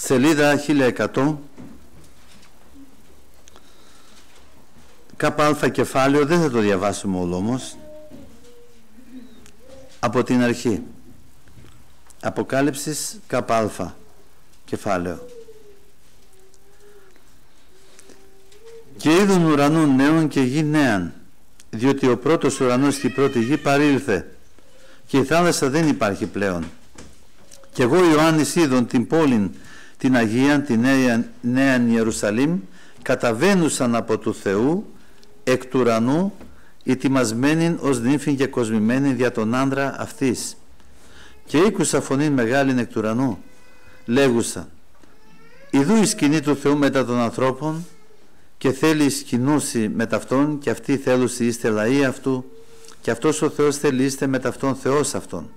σελίδα 1100 ΚΑ κεφάλαιο δεν θα το διαβάσουμε όλο όμως. Από την αρχή. Αποκάλυψης ΚΑ κεφάλαιο. Και είδουν ουρανού νέων και γη νέαν διότι ο πρώτος ουρανός και η πρώτη γη παρήλθε και η θάλασσα δεν υπάρχει πλέον. Και εγώ Ιωάννης είδων την πόλη την Αγία, την Νέα, Νέα Ιερουσαλήμ καταβαίνουσαν από του Θεού εκ του ουρανού ετοιμασμένη ως νύμφη και κοσμημένη δια τον άντρα αυτής. Και ήκουσα φωνή μεγάλη εκ του ουρανού λέγουσα Ιδού η σκηνή του Θεού μετά των ανθρώπων και θέλει σκηνούσει με ταυτόν και αυτοί θέλουσι είστε λαοί αυτού και αυτός ο Θεός θέλει είστε με ταυτόν Θεός αυτόν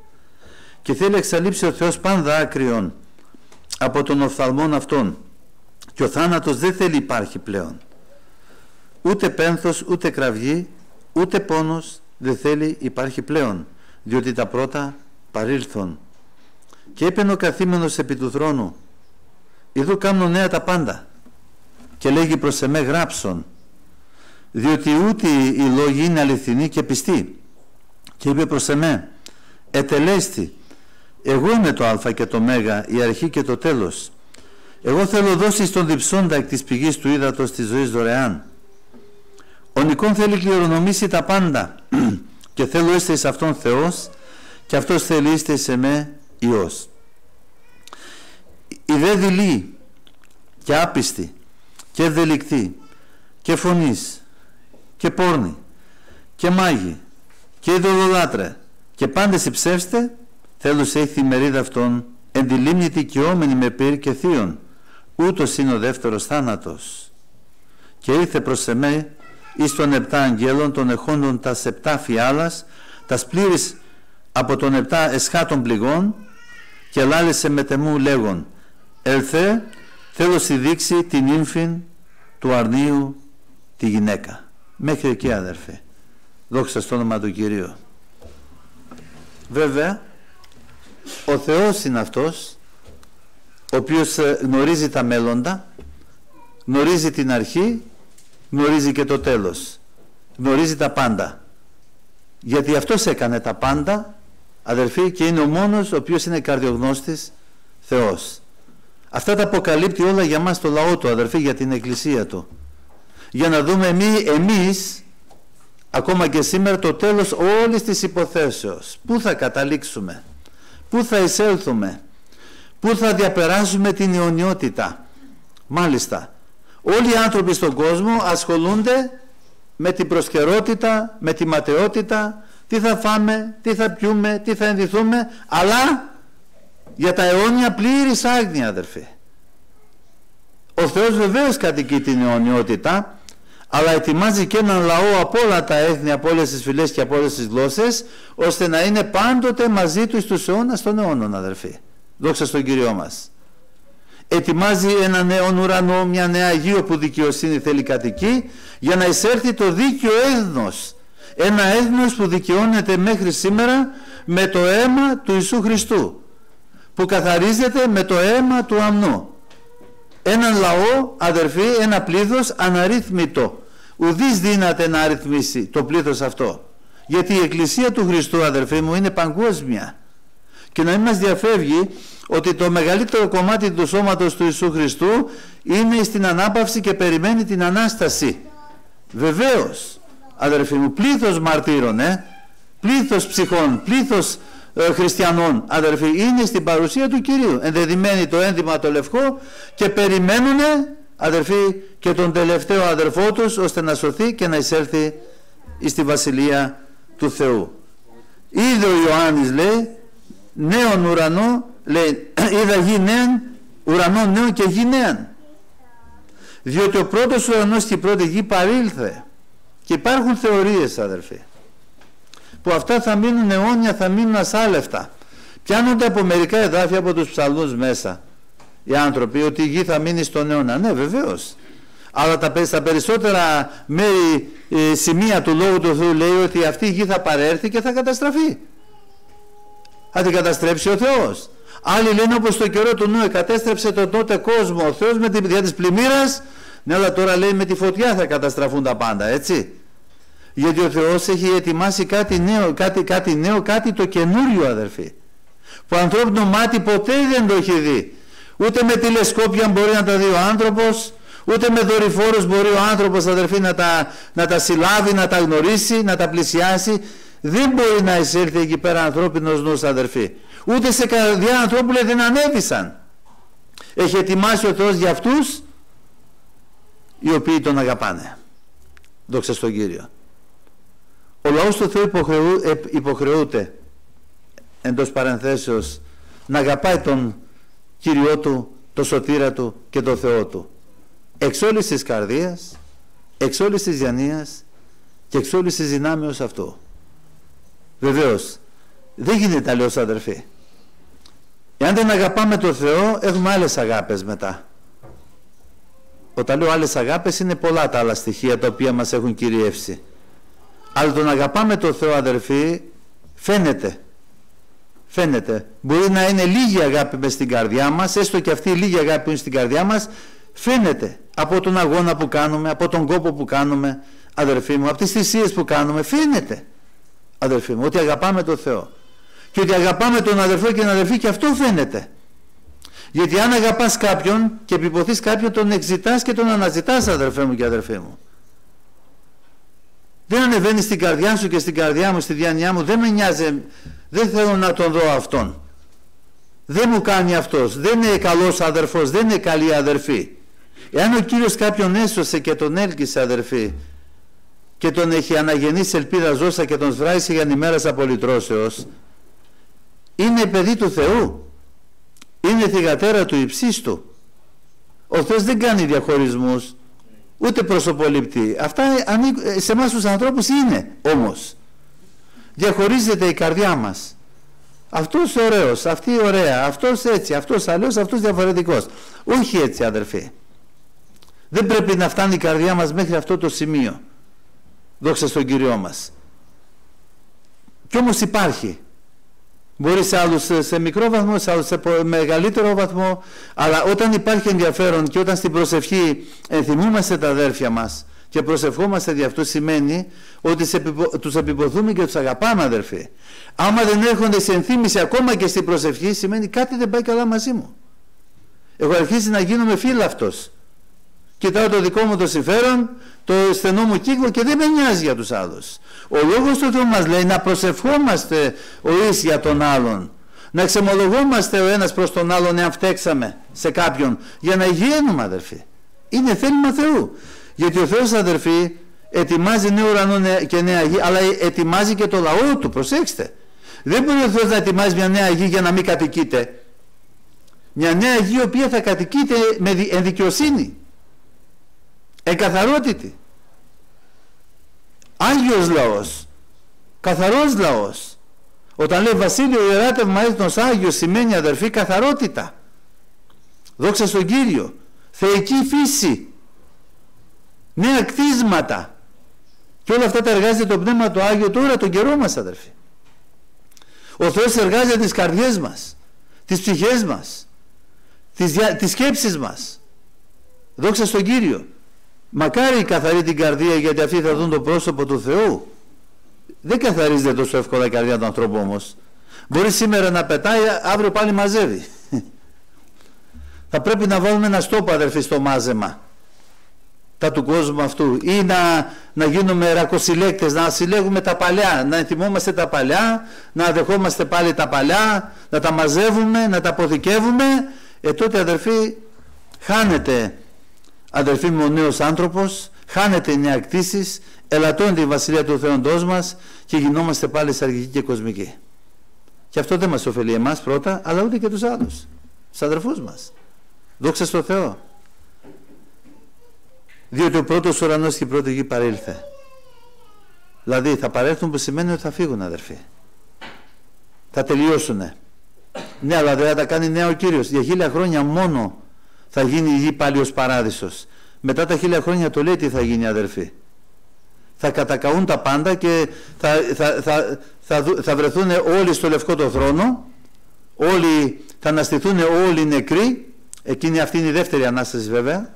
και θέλει εξαλείψει ο Θεός πάντα άκριον από τον οφθαλμόν αυτόν. Και ο θάνατος δεν θέλει υπάρχει πλέον. Ούτε πένθος ούτε κραυγή ούτε πόνος δεν θέλει υπάρχει πλέον διότι τα πρώτα παρήλθον. Και έπαινε ο καθήμενος επί του θρόνου εδώ κάνω νέα τα πάντα και λέγει προς εμέ γράψον διότι ούτε οι λόγοι είναι αληθινοί και πιστοί και είπε προς εμέ ετελέστη εγώ είμαι το α και το μέγα η αρχή και το τέλος. Εγώ θέλω δώσει στον διψόντα εκ της πηγής του ύδατος της ζωής δωρεάν. Ο Νικόν θέλει κληρονομήσει τα πάντα και θέλω είστε εις αυτόν Θεός και αυτός θέλει είστε σε με Υιός. Η δε δειλή και άπιστη και ευδελικτή και φωνής και πόρνη και μάγη και ειδωλολάτρε και πάντες υψεύστε σε έχει η μερίδα αυτών εν τη με πύρ και θείον ούτως είναι ο δεύτερος θάνατος και ήρθε προς εμέ εις των επτά αγγέλων των εχόντων τα επτά φιάλας τας πλήρης από των επτά εσχάτων πληγών και λάλησε με τεμού λέγον «Ελθέ, θέλω στη δείξει την ύμφην του αρνίου τη γυναίκα». Μέχρι εκεί αδερφέ. Δόξα στο όνομα του Κυρίου. Βέβαια, ο Θεός είναι αυτός ο οποίος ε, γνωρίζει τα μέλλοντα, γνωρίζει την αρχή, γνωρίζει και το τέλος. Γνωρίζει τα πάντα. Γιατί αυτός έκανε τα πάντα αδερφοί και είναι ο μόνος ο οποίος είναι καρδιογνώστης Θεός. Αυτά τα αποκαλύπτει όλα για μας το λαό του αδερφοί για την εκκλησία του. Για να δούμε εμεί, εμείς ακόμα και σήμερα το τέλος όλης της υποθέσεως. Πού θα καταλήξουμε; Πού θα εισέλθουμε; Πού θα διαπεράσουμε την αιωνιότητα; Μάλιστα. Όλοι οι άνθρωποι στον κόσμο ασχολούνται με την προσκαιρότητα, με τη ματαιότητα, τι θα φάμε, τι θα πιούμε, τι θα ενδυθούμε, αλλά για τα αιώνια πλήρης άγνοια αδερφοί. Ο Θεός βεβαίως κατοικεί την αιωνιότητα, αλλά ετοιμάζει και έναν λαό από όλα τα έθνη, από όλες τις φυλές και από όλες τις γλώσσες, ώστε να είναι πάντοτε μαζί τους στους αιώνας των αιώνων αδερφοί. Δόξα στον Κύριό μας. Ετοιμάζει ένα νέο ουρανό, μια νέα γη όπου δικαιοσύνη θέλει κατοικεί, για να εισέλθει το δίκαιο έθνος ένα έθνος που δικαιώνεται μέχρι σήμερα με το αίμα του Ιησού Χριστού που καθαρίζεται με το αίμα του αμνού έναν λαό αδερφοί ένα πλήθος αναρρύθμιτο ουδής δύναται να αριθμίσει το πλήθος αυτό. Γιατί η Εκκλησία του Χριστού αδερφοί μου είναι παγκόσμια. Και να μην μας διαφεύγει ότι το μεγαλύτερο κομμάτι του σώματος του Ιησού Χριστού είναι στην ανάπαυση και περιμένει την Ανάσταση. Βεβαίως αδερφοί μου, πλήθος μαρτύρων, ε, πλήθος ψυχών, πλήθος ε, χριστιανών, αδερφοί, είναι στην παρουσία του Κυρίου. Ενδεδειμένοι το ένδυμα το λευκό και περιμένουν, αδερφοί, και τον τελευταίο αδερφό τους, ώστε να σωθεί και να εισέλθει στη Βασιλεία του Θεού. Είδε ο Ιωάννης, λέει, νέον ουρανό, λέει, είδα γη νέαν, ουρανό νέο και γη νέαν. Διότι ο πρώτος ουρανός και η πρώτη γη παρήλθε και υπάρχουν θεωρίες αδερφοί που αυτά θα μείνουν αιώνια, θα μείνουν ασάλευτα. Πιάνονται από μερικά εδάφια από τους ψαλμούς μέσα οι άνθρωποι ότι η γη θα μείνει στον αιώνα. Ναι βεβαίως. Αλλά τα, στα περισσότερα μέρη ε, σημεία του Λόγου του Θεού λέει ότι αυτή η γη θα παρέρθει και θα καταστραφεί. Θα την καταστρέψει ο Θεός. Άλλοι λένε όπως το καιρό του Νου κατέστρεψε τον τότε κόσμο. Ο Θεός με τη διά της πλημμύρας, ναι αλλά τώρα λέει με τη φωτιά θα καταστραφούν τα πάντα, έτσι. Γιατί ο Θεός έχει ετοιμάσει κάτι νέο, κάτι, κάτι νέο, κάτι το καινούριο αδερφοί. Που ανθρώπινο μάτι ποτέ δεν το έχει δει. Ούτε με τηλεσκόπια μπορεί να τα δει ο άνθρωπος, ούτε με δορυφόρους μπορεί ο άνθρωπος αδερφοί να τα, να τα συλλάβει, να τα γνωρίσει, να τα πλησιάσει. Δεν μπορεί να εισέλθει εκεί πέρα ανθρώπινος νους αδερφοί. Ούτε σε καρδιά ανθρώπου λέει δεν ανέβησαν. Έχει ετοιμάσει ο Θεός για αυτούς οι οποίοι τον αγαπάνε. Δόξα στον Κύριο. Ο λαός του Θεού υποχρεού, υποχρεούται εντός παρενθέσεως να αγαπάει τον Κύριό Του, το Σωτήρα Του και το Θεό Του. Εξ όλης της καρδίας, εξ όλης της διανοίας και εξ όλης της δυνάμεως αυτού. Βεβαίως, δεν γίνεται αλλιώς αδερφοί. Εάν δεν αγαπάμε τον Θεό, έχουμε άλλες αγάπες μετά. Όταν λέω άλλες αγάπες είναι πολλά τα άλλα στοιχεία τα οποία μας έχουν κυριεύσει. Αλλά τον αγαπάμε τον Θεό αδερφοί φαίνεται. Φαίνεται. Μπορεί να είναι λίγη αγάπη μες στην καρδιά μας, έστω και αυτή η λίγη αγάπη που είναι στην καρδιά μας, φαίνεται από τον αγώνα που κάνουμε, από τον κόπο που κάνουμε, αδερφοί μου, από τις θυσίες που κάνουμε, φαίνεται, αδερφοί μου, ότι αγαπάμε τον Θεό. Και ότι αγαπάμε τον αδερφό και την αδερφή και αυτό φαίνεται. Γιατί αν αγαπάς κάποιον και επιποθείς κάποιον τον εξητάς και τον αναζητάς αδερφέ μου και αδερφέ μου. Δεν ανεβαίνεις στην καρδιά σου και στην καρδιά μου, στη διάνοιά μου, δεν με νοιάζει, δεν θέλω να τον δω αυτόν. Δεν μου κάνει αυτός, δεν είναι καλός αδερφός, δεν είναι καλή αδερφή. Εάν ο Κύριος κάποιον έσωσε και τον έλκυσε αδερφή και τον έχει αναγεννήσει ελπίδα ζώσα και τον σβράισε για ημέρας απολυτρώσεως, είναι παιδί του Θεού. Είναι θυγατέρα του υψίστου ο Θεός δεν κάνει διαχωρισμούς ούτε προσωποληπτεί αυτά σε εμάς τους ανθρώπους είναι όμως. Διαχωρίζεται η καρδιά μας. Αυτός ωραίος, αυτή ωραία αυτός έτσι, αυτός αλλιώς, αυτός διαφορετικός. Όχι έτσι αδερφοί δεν πρέπει να φτάνει η καρδιά μας μέχρι αυτό το σημείο. Δόξα στον Κύριό μας. Κι όμως υπάρχει Μπορεί σε άλλους σε μικρό βαθμό, σε άλλους σε μεγαλύτερο βαθμό, αλλά όταν υπάρχει ενδιαφέρον και όταν στην προσευχή ενθυμούμαστε τα αδέρφια μας και προσευχόμαστε για αυτό σημαίνει ότι τους επιποθούμε και τους αγαπάμε αδερφοί. Άμα δεν έρχονται σε ενθύμηση ακόμα και στην προσευχή σημαίνει κάτι δεν πάει καλά μαζί μου. Έχω αρχίσει να γίνομαι αυτός. Κοιτάω το δικό μου το συμφέρον, το στενό μου κύκλο και δεν με νοιάζει για τους άλλους. Ο Λόγος του Θεού μας λέει να προσευχόμαστε ο εις για τον άλλον. Να εξεμολογόμαστε ο ένας προς τον άλλον εάν φταίξαμε σε κάποιον για να υγιένουμε αδερφοί. Είναι θέλημα Θεού. Γιατί ο Θεός αδερφοί ετοιμάζει νέο ουρανό και νέα γη αλλά ετοιμάζει και το λαό του. Προσέξτε. Δεν μπορεί ο Θεός να ετοιμάζει μια νέα γη για να μην κατοικείται. Μια νέα γη η οποία θα κατοικείται με ενδικαιοσύνη. Εκαθαρότητη. Άγιος λαός, καθαρός λαός. Όταν λέει Βασίλειο ιεράτευμα έθνος Άγιος σημαίνει αδερφή καθαρότητα. Δόξα στον Κύριο. Θεϊκή φύση. Νέα κτίσματα. Και όλα αυτά τα εργάζεται το Πνεύμα του Άγιο τώρα τον καιρό μας αδερφοί. Ο Θεός εργάζεται τις καρδιές μας, τις ψυχές μας, τις, δια... τις σκέψεις μας. Δόξα στον Κύριο. Μακάρι καθαρή την καρδία γιατί αυτοί θα δουν το πρόσωπο του Θεού. Δεν καθαρίζεται τόσο εύκολα η καρδιά του ανθρώπου όμως. Μπορεί σήμερα να πετάει, αύριο πάλι μαζεύει. θα πρέπει να βάλουμε ένα στόπο αδερφοί στο μάζεμα τα του κόσμου αυτού ή να, να γίνουμε ρακοσυλλέκτες, να συλλέγουμε τα παλιά, να ενθυμόμαστε τα παλιά, να δεχόμαστε πάλι τα παλιά, να τα μαζεύουμε, να τα αποθηκεύουμε, ε τότε αδερφοί χάνεται αδερφοί μου ο νέος άνθρωπος, χάνεται η νέα κτήσης, ελαττώνεται η Βασιλεία του Θεόντός μας και γινόμαστε πάλι σαργικοί και κοσμικοί. Και αυτό δεν μας ωφελεί εμάς πρώτα, αλλά ούτε και τους άλλους, τους αδερφούς μας. Δόξα στο Θεό. Διότι ο πρώτος ουρανός και η πρώτη γη παρήλθε. Δηλαδή θα παρέλθουν που σημαίνει ότι θα φύγουν αδερφοί. Θα τελειώσουνε. Ναι, αλλά δεν θα τα κάνει νέο ο Κύριος. Για χίλια χρόνια μόνο θα γίνει η γη πάλι ως παράδεισος. Μετά τα χίλια χρόνια το λέει τι θα γίνει αδερφοί. Θα κατακαούν τα πάντα και θα, θα, θα, θα, θα βρεθούν όλοι στο λευκό το θρόνο όλοι, θα αναστηθούν όλοι οι νεκροί, εκείνη αυτή είναι η δεύτερη Ανάσταση βέβαια,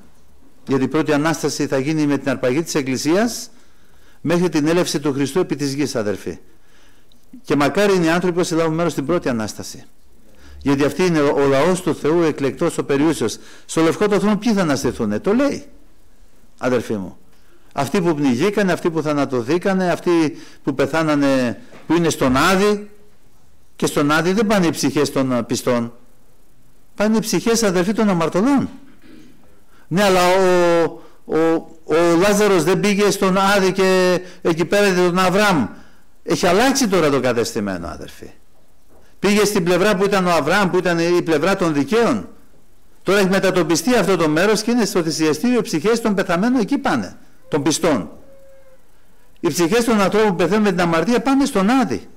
γιατί η πρώτη Ανάσταση θα γίνει με την αρπαγή της Εκκλησίας μέχρι την έλευση του Χριστού επί της γης αδερφοί. Και μακάρι είναι οι άνθρωποι που λάβουν μέρος στην πρώτη Ανάσταση. Γιατί αυτή είναι ο λαός του Θεού εκλεκτός ο περιούσιος. Στο Λευκό το Θρόνο ποιοι θα αναστηθούν, το λέει αδερφοί μου. Αυτοί που πνιγήκανε, αυτοί που θανατωθήκανε, αυτοί που πεθάνανε, που είναι στον Άδη και στον Άδη δεν πάνε οι ψυχές των πιστών. Πάνε οι ψυχές αδερφοί των αμαρτωλών. Ναι, αλλά ο, ο, ο Λάζαρος δεν πήγε στον Άδη και εκεί πέρα τον Αβραάμ. Έχει αλλάξει τώρα το κατεστημένο αδερφοί. Πήγε στην πλευρά που ήταν ο Αβραάμ, που ήταν η πλευρά των δικαίων. Τώρα έχει μετατοπιστεί αυτό το μέρος και είναι στο θυσιαστήριο οι ψυχές των πεθαμένων εκεί πάνε, των πιστών. Οι ψυχές των ανθρώπων που πεθαίνουν με την αμαρτία πάνε στον Άδη.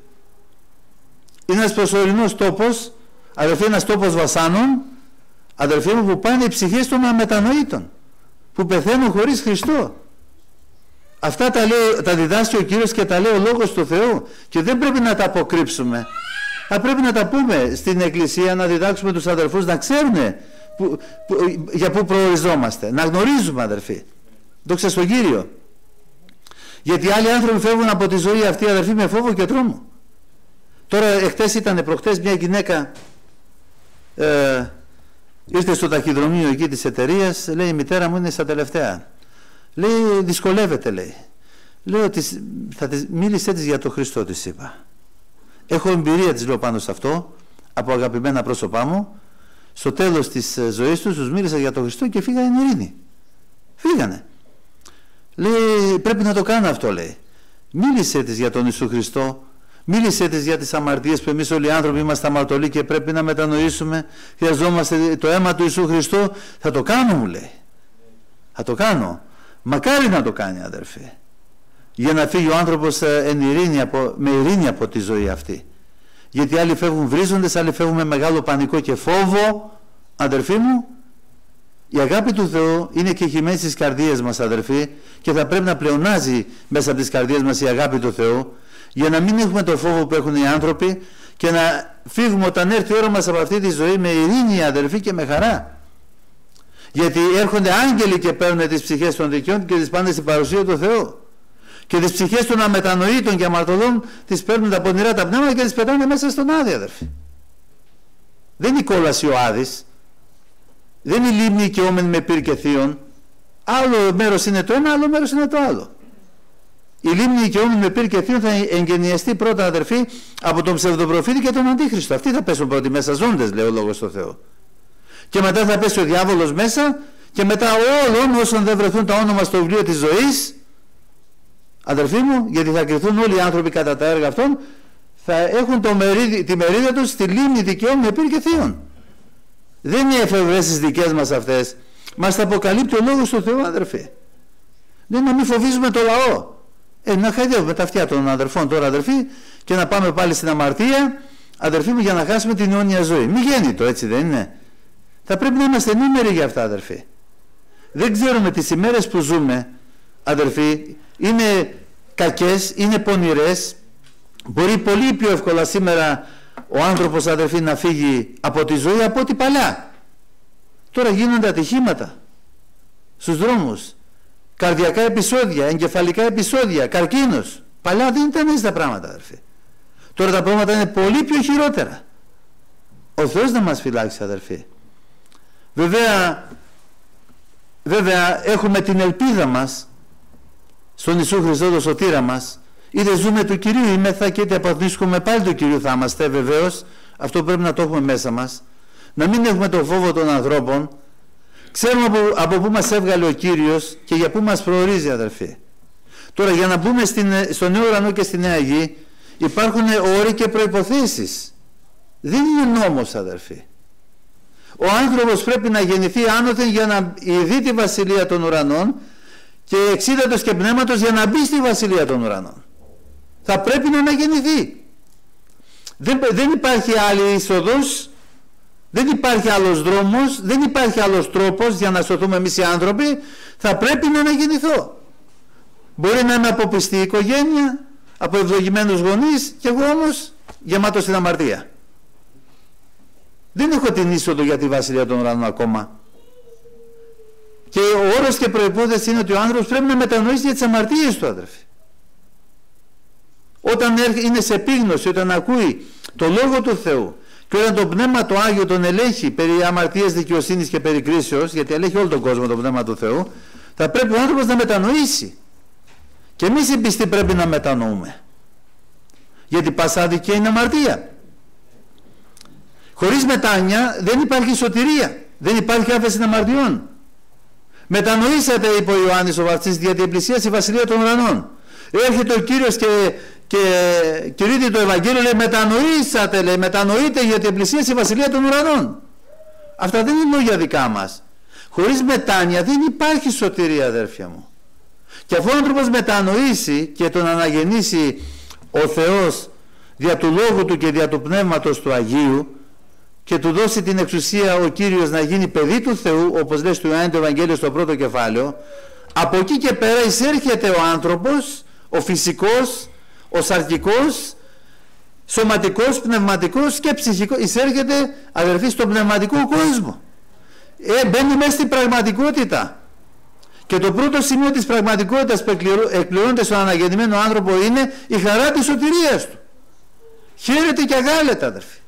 Είναι ένας προσωρινός τόπος, αδερφοί ένας τόπος βασάνων, αδερφοί μου που πάνε οι ψυχές των αμετανοήτων, που πεθαίνουν χωρίς Χριστό. Αυτά τα, λέει, τα διδάσκει ο Κύριος και τα λέει ο Λόγος του Θεού και δεν πρέπει να τα αποκρύψουμε. Θα πρέπει να τα πούμε στην Εκκλησία, να διδάξουμε τους αδερφούς να ξέρουν που, που, για πού προοριζόμαστε. Να γνωρίζουμε αδερφοί. Δόξα στον Κύριο. Γιατί άλλοι άνθρωποι φεύγουν από τη ζωή αυτή αδερφοί με φόβο και τρόμο. Τώρα εχθές ήταν προχτές μια γυναίκα ε, ήρθε στο ταχυδρομείο εκεί της εταιρείας, λέει η μητέρα μου είναι στα τελευταία. Λέει δυσκολεύεται λέει. Λέω ότι θα της, μίλησέ της για το Χριστό της είπα. Έχω εμπειρία της λέω πάνω σε αυτό από αγαπημένα πρόσωπά μου στο τέλος της ε, ζωής τους τους μίλησα για τον Χριστό και φύγανε ειρήνη. Φύγανε. Λέει πρέπει να το κάνω αυτό λέει. Μίλησε της για τον Ιησού Χριστό. Μίλησε της για τις αμαρτίες που εμείς όλοι οι άνθρωποι είμαστε αμαρτωλοί και πρέπει να μετανοήσουμε. Χρειαζόμαστε το αίμα του Ιησού Χριστό. Θα το κάνω μου λέει. Θα το κάνω. Μακάρι να το κάνει αδερφέ. Για να φύγει ο άνθρωπος ε, εν ειρήνη από, με ειρήνη από τη ζωή αυτή γιατί άλλοι φεύγουν βρίζοντες, άλλοι φεύγουν με μεγάλο πανικό και φόβο. Αδερφοί μου, η αγάπη του Θεού είναι και χειμένη στις καρδίες μας αδερφοί και θα πρέπει να πλεονάζει μέσα από τις καρδίες μας η αγάπη του Θεού για να μην έχουμε το φόβο που έχουν οι άνθρωποι και να φύγουμε όταν έρθει η ώρα μας από αυτή τη ζωή με ειρήνη αδερφοί και με χαρά. Γιατί έρχονται άγγελοι και παίρνουν τις ψυχές των δικαιών και τις πάνε στην παρουσία του Θεού και τις ψυχές των αμετανοήτων και αμαρτωλών τις παίρνουν τα πονηρά τα πνεύματα και τις πετάνε μέσα στον Άδη αδερφοί. Δεν είναι η κόλαση ο Άδης, δεν είναι η λίμνη οικειόμενη με πύρ και θείον, άλλο μέρος είναι το ένα, άλλο μέρος είναι το άλλο. Η λίμνη οικειόμενη με πύρ και θείον θα εγγενιαστεί πρώτα αδερφοί από τον ψευδοπροφήτη και τον Αντίχριστο. Αυτοί θα πέσουν πρώτοι μέσα ζώντες λέει ο Λόγος του Θεού. Και μετά θα πέσει ο διάβολος μέσα και μετά όλων όσων δεν βρεθούν τα όνομα στο βιβλίο της ζωής αδερφοί μου, γιατί θα κρυθούν όλοι οι άνθρωποι κατά τα έργα αυτών, θα έχουν το μερίδι, τη μερίδα τους στη λίμνη δικαιών με πύρ και θείων. Δεν είναι εφευρέσεις δικές μας αυτές. Μας τα αποκαλύπτει ο Λόγος του Θεού, αδερφοί. Δεν είναι να μην φοβίζουμε το λαό. Ε, να χαϊδεύουμε τα αυτιά των αδερφών τώρα, αδερφοί, και να πάμε πάλι στην αμαρτία, αδερφοί μου, για να χάσουμε την αιώνια ζωή. Μη γίνει το, έτσι δεν είναι. Θα πρέπει να είμαστε ενήμεροι για αυτά, αδερφοί. Δεν ξέρουμε τις ημέρες που ζούμε, αδερφοί, είναι κακές, είναι πονηρές. Μπορεί πολύ πιο εύκολα σήμερα ο άνθρωπος αδερφή να φύγει από τη ζωή από ό,τι παλιά. Τώρα γίνονται ατυχήματα στους δρόμους. Καρδιακά επεισόδια, εγκεφαλικά επεισόδια, καρκίνος. Παλιά δεν ήταν έτσι τα πράγματα αδερφοί. Τώρα τα πράγματα είναι πολύ πιο χειρότερα. Ο Θεός να μας φυλάξει αδερφοί. Βέβαια, βέβαια έχουμε την ελπίδα μας στον Ιησού Χριστό το σωτήρα μας. Είτε ζούμε του Κυρίου μεθα και είτε απαθνίσκουμε πάλι του Κυρίου θα είμαστε βεβαίως. Αυτό πρέπει να το έχουμε μέσα μας. Να μην έχουμε το φόβο των ανθρώπων. Ξέρουμε από, από πού μας έβγαλε ο Κύριος και για πού μας προορίζει αδερφοί. Τώρα για να μπούμε στην, στο νέο ουρανό και στη νέα γη υπάρχουν όροι και προϋποθέσεις. Δεν είναι νόμος αδερφοί. Ο άνθρωπος πρέπει να γεννηθεί άνωθεν για να ειδεί τη βασιλεία των ουρανών και εξίδατος και πνεύματος για να μπει στη βασιλεία των ουρανών. Θα πρέπει να αναγεννηθεί. Δεν, δεν υπάρχει άλλη είσοδος, δεν υπάρχει άλλος δρόμος, δεν υπάρχει άλλος τρόπος για να σωθούμε εμείς οι άνθρωποι, θα πρέπει να αναγεννηθώ. Μπορεί να είμαι από πιστή οικογένεια, από ευλογημένους γονείς και εγώ όμως γεμάτος στην αμαρτία. Δεν έχω την είσοδο για τη Βασιλεία των Ουρανών ακόμα. Και ο όρος και προϋπόθεση είναι ότι ο άνθρωπος πρέπει να μετανοήσει για τις αμαρτίες του αδερφοί. Όταν είναι σε επίγνωση, όταν ακούει το Λόγο του Θεού και όταν το Πνεύμα το Άγιο τον ελέγχει περί αμαρτίας δικαιοσύνης και περί κρίσεως, γιατί ελέγχει όλο τον κόσμο το Πνεύμα του Θεού, θα πρέπει ο άνθρωπος να μετανοήσει. Και εμείς οι πιστοί πρέπει να μετανοούμε. Γιατί πάσα αδικία είναι αμαρτία. Χωρίς μετάνοια δεν υπάρχει σωτηρία. Δεν υπάρχει άφεση αμαρτιών. Μετανοήσατε, είπε ο Ιωάννης ο Βαπτιστής, γιατί πλησίασε η Βασιλεία των Ουρανών. Έρχεται ο Κύριος και, και κηρύττει το Ευαγγέλιο, λέει μετανοήσατε, λέει μετανοείτε γιατί πλησίασε η Βασιλεία των Ουρανών. Αυτά δεν είναι λόγια δικά μας. Χωρίς μετάνοια δεν υπάρχει σωτηρία αδέρφια μου. Και αφού ο άνθρωπος μετανοήσει και τον αναγεννήσει ο Θεός δια του Λόγου Του και δια του Πνεύματος του Αγίου και του δώσει την εξουσία ο Κύριος να γίνει παιδί του Θεού όπως λέει στο Ιωάννη το Ευαγγέλιο στο πρώτο κεφάλαιο από εκεί και πέρα εισέρχεται ο άνθρωπος ο φυσικός, ο σαρκικός σωματικός, πνευματικός και ψυχικός εισέρχεται αδερφοί στον πνευματικό κόσμο. Ε, μπαίνει μέσα στην πραγματικότητα. Και το πρώτο σημείο της πραγματικότητας που εκπληρώνεται στον αναγεννημένο άνθρωπο είναι η χαρά της σωτηρίας του. Χαίρεται και αγάλεται αδερφοί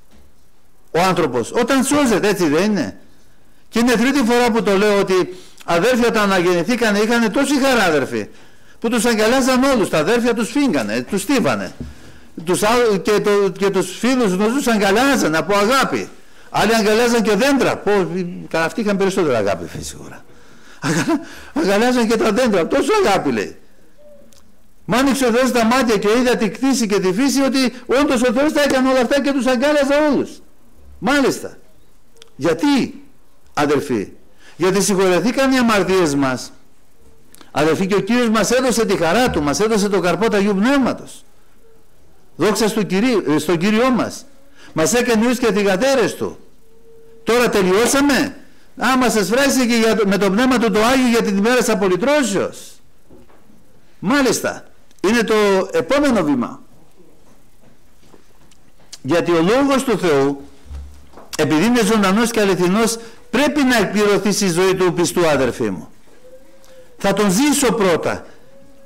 ο άνθρωπος. Όταν σώζεται έτσι δεν είναι. Και είναι τρίτη φορά που το λέω ότι αδέρφια όταν αναγεννηθήκανε είχαν τόση χαρά αδερφοί που τους αγκαλιάζαν όλους. Τα αδέρφια τους φύγανε, τους στίβανε. Τους, και, το, και τους φίλους τους αγκαλιάζαν από αγάπη. Άλλοι αγκαλιάζαν και δέντρα. Πω, αυτοί είχαν περισσότερα αγάπη φυσικά αγκαλιάζαν και τα δέντρα. Τόσο αγάπη λέει. Μ' άνοιξε ο Θεός τα μάτια και είδα τη κτήση και τη φύση ότι όντως ο Θεός τα έκανε όλα αυτά και τους αγκάλιαζε όλους. Μάλιστα. Γιατί, αδελφοί, γιατί συγχωρεθήκαν οι αμαρτίες μας. Αδελφοί και ο Κύριος μας έδωσε τη χαρά Του, μας έδωσε το καρπό του Αγίου Πνεύματος. Δόξα στο Κυρίο, στον Κύριό μας. Μας έκανε νιούς και θυγατέρες Του. Τώρα τελειώσαμε. Άμα σας φράσει και με το Πνεύμα Του το Άγιο για την ημέρα της απολυτρώσεως. Μάλιστα. Είναι το επόμενο βήμα. Γιατί ο Λόγος του Θεού επειδή είναι ζωντανός και αληθινός πρέπει να εκπληρωθεί στη ζωή του πιστού αδερφή μου. Θα τον ζήσω πρώτα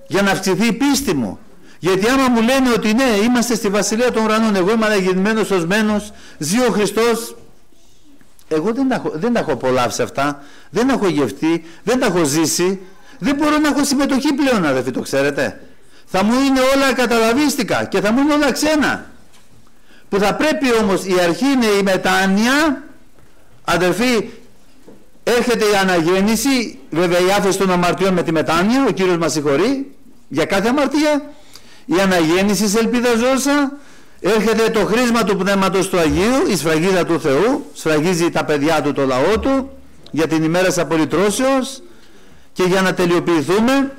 για να αυξηθεί η πίστη μου. Γιατί άμα μου λένε ότι ναι είμαστε στη βασιλεία των ουρανών εγώ είμαι αναγεννημένος σωσμένος ζει ο Χριστός εγώ δεν τα, έχω, δεν τα έχω απολαύσει αυτά δεν έχω γευτεί, δεν τα έχω ζήσει δεν μπορώ να έχω συμμετοχή πλέον αδερφοί το ξέρετε. Θα μου είναι όλα καταλαβίστικα και θα μου είναι όλα ξένα που θα πρέπει όμως η αρχή είναι η μετάνοια. Αδερφοί έρχεται η αναγέννηση. Βέβαια η άφεση των αμαρτιών με τη μετάνοια. Ο Κύριος μας συγχωρεί για κάθε αμαρτία. Η αναγέννηση σε ελπίδα ζώσα. Έρχεται το χρήσμα του Πνεύματος του Αγίου η σφραγίδα του Θεού. Σφραγίζει τα παιδιά του το λαό του για την ημέρα της απολυτρώσεως. Και για να τελειοποιηθούμε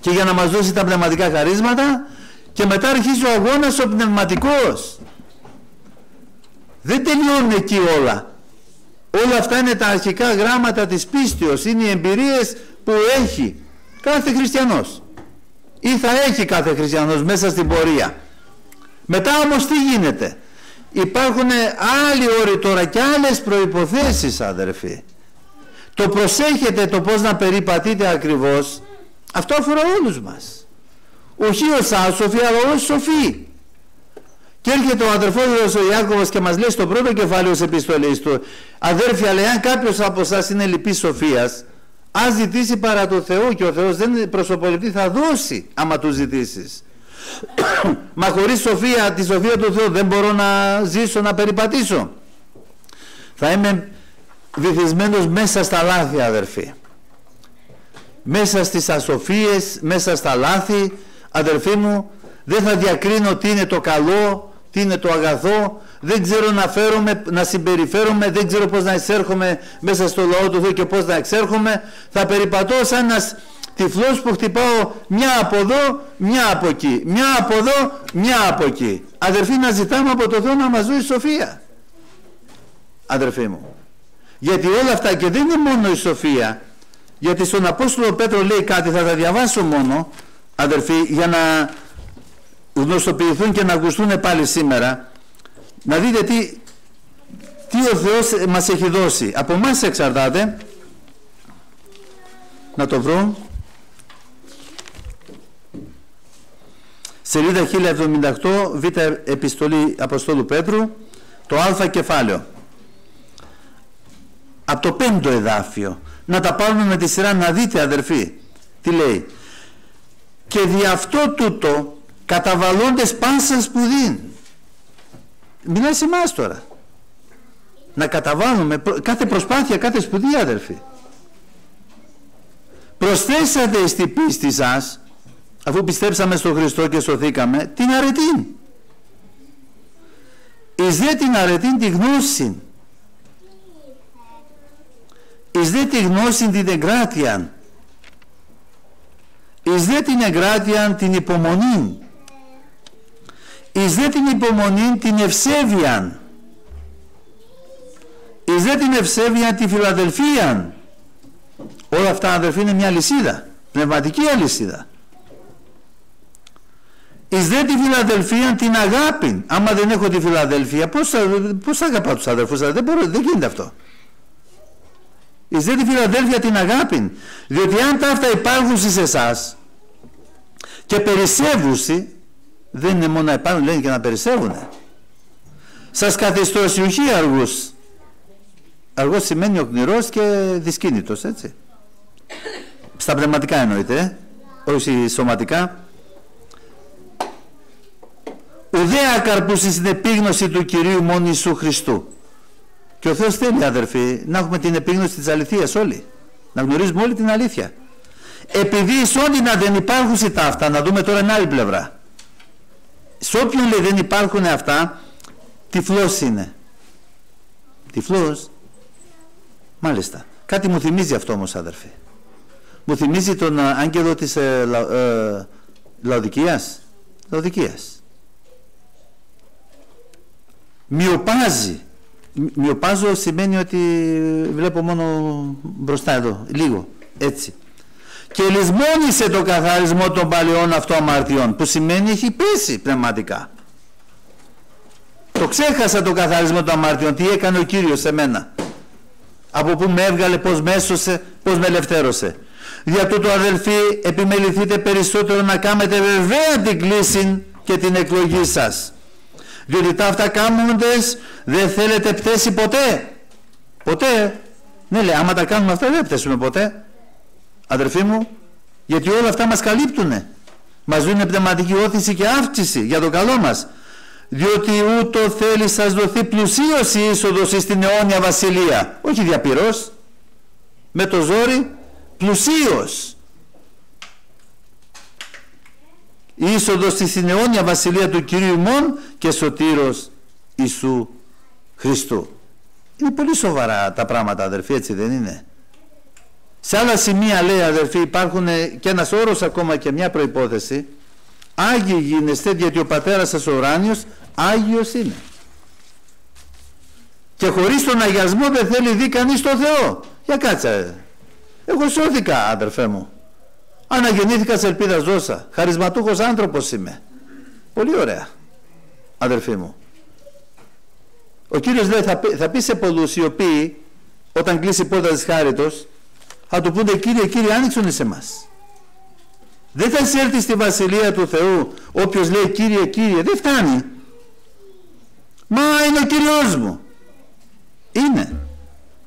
και για να μας δώσει τα πνευματικά χαρίσματα. Και μετά αρχίζει ο αγώνας ο πνευματικός δεν τελειώνουν εκεί όλα. Όλα αυτά είναι τα αρχικά γράμματα της πίστεως, είναι οι εμπειρίες που έχει κάθε χριστιανός ή θα έχει κάθε χριστιανός μέσα στην πορεία. Μετά όμως τι γίνεται; Υπάρχουν άλλοι όροι τώρα και άλλες προϋποθέσεις αδερφοί. Το προσέχετε το πώς να περιπατείτε ακριβώς αυτό αφορά όλους μας. Όχι ως άσοφοι αλλά ως σοφοί. Και έρχεται ο αδερφός ο Ιάκωβος και μας λέει στο πρώτο κεφάλαιο της επιστολής του αδέρφια λέει αν κάποιος από εσάς είναι λυπής σοφίας ας ζητήσει παρά του Θεού και ο Θεός δεν προσωποληπτεί θα δώσει άμα του ζητήσεις μα χωρίς σοφία τη σοφία του Θεού δεν μπορώ να ζήσω να περιπατήσω. Θα είμαι βυθισμένος μέσα στα λάθη αδερφοί. Μέσα στις ασοφίες μέσα στα λάθη. Αδερφοί μου δεν θα διακρίνω τι είναι το καλό τι είναι το αγαθό, δεν ξέρω να φέρομαι, να συμπεριφέρομαι, δεν ξέρω πώς να εισέρχομαι μέσα στο λαό του Θεού και πώς να εξέρχομαι. Θα περιπατώ σαν ένας τυφλός που χτυπάω μια από εδώ, μια από εκεί, μια από εδώ, μια από εκεί. Αδερφοί να ζητάμε από το Θεό να μας δώσει σοφία. Αδερφοί μου. Γιατί όλα αυτά και δεν είναι μόνο η σοφία, γιατί στον Απόστολο Πέτρο λέει κάτι, θα τα διαβάσω μόνο, αδερφοί, για να γνωστοποιηθούν και να ακουστούν πάλι σήμερα. Να δείτε τι τι ο Θεός μας έχει δώσει. Από εμάς εξαρτάται. Να το βρω. Σελίδα 1078 Β επιστολή Αποστόλου Πέτρου το Α κεφάλαιο. Από το πέμπτο εδάφιο. Να τα πάρουμε με τη σειρά να δείτε αδερφοί τι λέει. Και δι' αυτό τούτο καταβαλώντες πάσα σπουδήν μιλάει σε εμάς τώρα. Να καταβάλουμε κάθε προσπάθεια, κάθε σπουδή αδερφοί. Προσθέσατε στη πίστη σας αφού πιστέψαμε στον Χριστό και σωθήκαμε την αρετήν. Εις δε την αρετήν τη γνώση εις δε τη γνώση την εγκράτεια εις δε την εγκράτεια την υπομονή εις δε την υπομονή την ευσέβεια εις δε την ευσέβεια τη φιλαδελφία όλα αυτά αδερφοί είναι μια λυσίδα. Πνευματική αλυσίδα. Εις δε τη φιλαδελφία την αγάπη άμα δεν έχω τη φιλαδελφία πώς θα, πώς θα αγαπάω τους αδερφούς δεν, μπορώ, δεν γίνεται αυτό. Εις δε τη φιλαδέλφια την αγάπη διότι αν τα αυτά υπάρχουν σε εσάς και περισσεύουσι δεν είναι μόνο να υπάρχουν λένε και να περισσεύουν σας καθιστώ όχι αργούς. Αργός σημαίνει οκνηρός και δυσκίνητος έτσι. Στα πνευματικά εννοείται ε; όχι σωματικά. Ουδέα καρπούσει στην επίγνωση του Κυρίου μόνο Ιησού Χριστού. Και ο Θεός θέλει αδερφοί να έχουμε την επίγνωση της αληθείας όλοι. Να γνωρίζουμε όλη την αλήθεια. Επειδή εις να δεν υπάρχουν σε τα αυτά να δούμε τώρα μια άλλη πλευρά σε όποιον λέει δεν υπάρχουν αυτά τυφλός είναι. Τυφλός. Μάλιστα. Κάτι μου θυμίζει αυτό όμως αδερφοί μου θυμίζει τον άγγελο της ε, Λα, ε, Λαοδικίας. Λαοδικίας. Μειοπάζει. Μειοπάζω σημαίνει ότι βλέπω μόνο μπροστά εδώ λίγο έτσι και λησμόνισε το καθαρισμό των παλαιών αυτοαμαρτιών που σημαίνει έχει πέσει πνευματικά. Το ξέχασα το καθαρισμό των αμαρτιών. Τι έκανε ο Κύριος σε μένα; Από που με έβγαλε πως με έσωσε πως με ελευθέρωσε; Για τούτο αδελφοί επιμεληθείτε περισσότερο να κάνετε βεβαία την κλίση και την εκλογή σας. Διότι τα αυτά κάνοντες δεν θέλετε πτέσει ποτέ. Ποτέ. Ναι λέει άμα τα κάνουμε αυτά δεν πτέσουμε ποτέ αδερφοί μου γιατί όλα αυτά μας καλύπτουν μας δίνουν πνευματική όθηση και αύξηση για το καλό μας. Διότι ούτω θέλει σας δοθεί πλουσίωση είσοδος στην αιώνια βασιλεία. Όχι διαπυρός. Με το ζόρι πλουσίως. Η είσοδος στην αιώνια βασιλεία του Κυρίου ημών και σωτήρος Ιησού Χριστού. Είναι πολύ σοβαρά τα πράγματα αδερφοί έτσι δεν είναι; Σε άλλα σημεία λέει αδερφοί υπάρχουν και ένας όρος ακόμα και μια προϋπόθεση. Άγιοι γίνεστε γιατί ο πατέρας σας ο ουράνιος Άγιος είναι. Και χωρίς τον αγιασμό δεν θέλει δει κανείς τον Θεό. Για κάτσα εγώ σώθηκα αδερφέ μου. Αναγεννήθηκα σε ελπίδα ζώσα. Χαρισματούχος άνθρωπος είμαι. Πολύ ωραία αδερφοί μου. Ο Κύριος λέει θα πει, θα πει σε πολλούς οι οποίοι όταν κλείσει η πόρτα της χάριτος θα του πούνε Κύριε, Κύριε άνοιξον σε εμάς. Δεν θα εισέλθει στη Βασιλεία του Θεού όποιος λέει Κύριε, Κύριε. Δεν φτάνει. Μα είναι ο Κύριος μου. Είναι,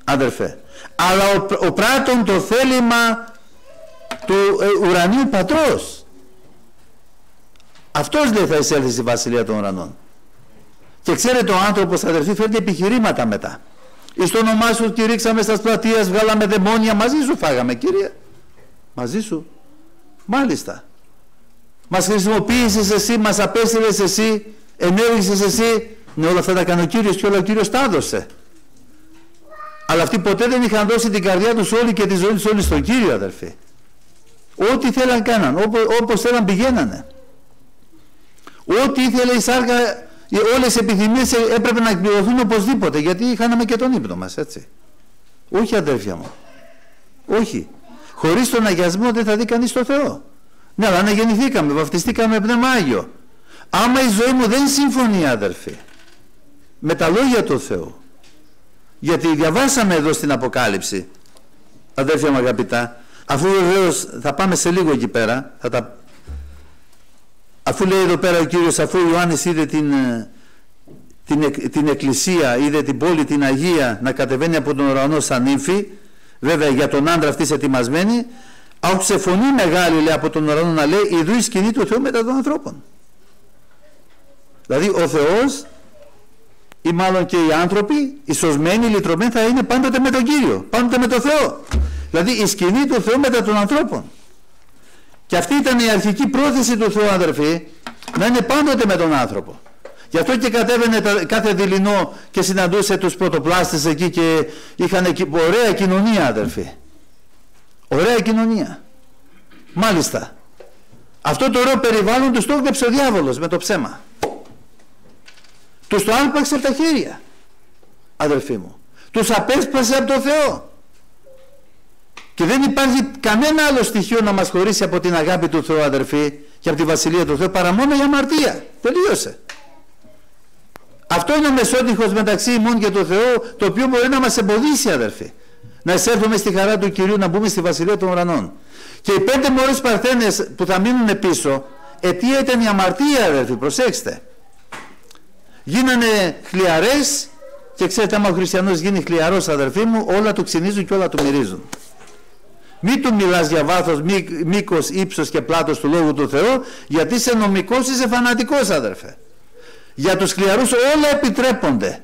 αδερφέ. Αλλά ο, ο πράτον το θέλημα του ε, ουρανίου πατρός. Αυτός λέει θα εισέλθει στη Βασιλεία των ουρανών. Και ξέρετε ο άνθρωπος αδερφοί φέρνει επιχειρήματα μετά. Εις το όνομά σου κηρύξαμε στα πλατείας, βγάλαμε δαιμόνια, μαζί σου φάγαμε Κύριε. Μαζί σου. Μάλιστα. Μας χρησιμοποίησες εσύ, μας απέστειλες εσύ, ενέργησες εσύ. Ναι όλα αυτά τα κάνει ο Κύριος και όλα ο Κύριος τα έδωσε. Αλλά αυτοί ποτέ δεν είχαν δώσει την καρδιά τους όλοι και τη ζωή τους όλοι στον Κύριο αδερφοί. Ό,τι θέλαν κάναν, όπως θέλαν πηγαίνανε. Ό,τι ήθελε η σάρκα όλες οι επιθυμίες έπρεπε να εκπληρωθούν οπωσδήποτε γιατί είχαμε και τον ύπνο μας έτσι. Όχι αδέρφια μου. Όχι. Χωρίς τον αγιασμό δεν θα δει κανείς το Θεό. Ναι αλλά αναγεννηθήκαμε, βαφτιστήκαμε με πνεύμα Άγιο. Άμα η ζωή μου δεν συμφωνεί αδερφοί με τα λόγια του Θεού Γιατί διαβάσαμε εδώ στην Αποκάλυψη, αδέρφια μου αγαπητά, αφού βεβαίως θα πάμε σε λίγο εκεί πέρα, θα τα... αφού λέει εδώ πέρα ο Κύριος, αφού ο Ιωάννης είδε την, ε, την, την εκκλησία, είδε την πόλη την Αγία να κατεβαίνει από τον ουρανό σαν ύμφη, βέβαια για τον άντρα αυτής ετοιμασμένη, άκουσε φωνή μεγάλη λέει, από τον ουρανό να λέει «Ιδού η σκηνή του Θεού μετά των ανθρώπων». Δηλαδή ο Θεός ή μάλλον και οι άνθρωποι, οι σωσμένοι, οι λυτρωμένοι θα είναι πάντοτε με τον Κύριο, πάντοτε με τον Θεό. Δηλαδή η σκηνή του Θεού μετά των ανθρώπων. Και αυτή ήταν η αρχική πρόθεση του Θεού αδερφοί, να είναι πάντοτε με τον άνθρωπο. Γι' αυτό και κατέβαινε κάθε δειλινό και συναντούσε τους πρωτοπλάστες εκεί και είχαν ωραία κοινωνία αδερφοί. Ωραία κοινωνία. Μάλιστα. Αυτό το ωραίο περιβάλλον τους το ο διάβολος με το ψέμα. Τους το άρπαξε από τα χέρια, αδερφοί μου. Τους απέσπασε από το Θεό. Και δεν υπάρχει κανένα άλλο στοιχείο να μας χωρίσει από την αγάπη του Θεού, αδερφοί, και από τη Βασιλεία του Θεού, παρά μόνο η αμαρτία. Τελείωσε. Αυτό είναι ο μεσότυχος μεταξύ ημών και του Θεού, το οποίο μπορεί να μας εμποδίσει, αδερφοί. Να εισέλθουμε στη χαρά του Κυρίου, να μπούμε στη Βασιλεία των Ουρανών. Και οι πέντε μόλις παρθένες που θα μείνουν πίσω, αιτία ήταν η αμαρτία, αδερφοί, προσέξτε γίνανε χλιαρές και ξέρετε άμα ο χριστιανός γίνει χλιαρός αδερφοί μου όλα του ξυνίζουν και όλα του μυρίζουν μην του μιλάς για βάθος, μή, μήκος, ύψος και πλάτος του Λόγου του Θεού γιατί είσαι νομικός, είσαι φανατικός αδερφέ. Για τους χλιαρούς όλα επιτρέπονται.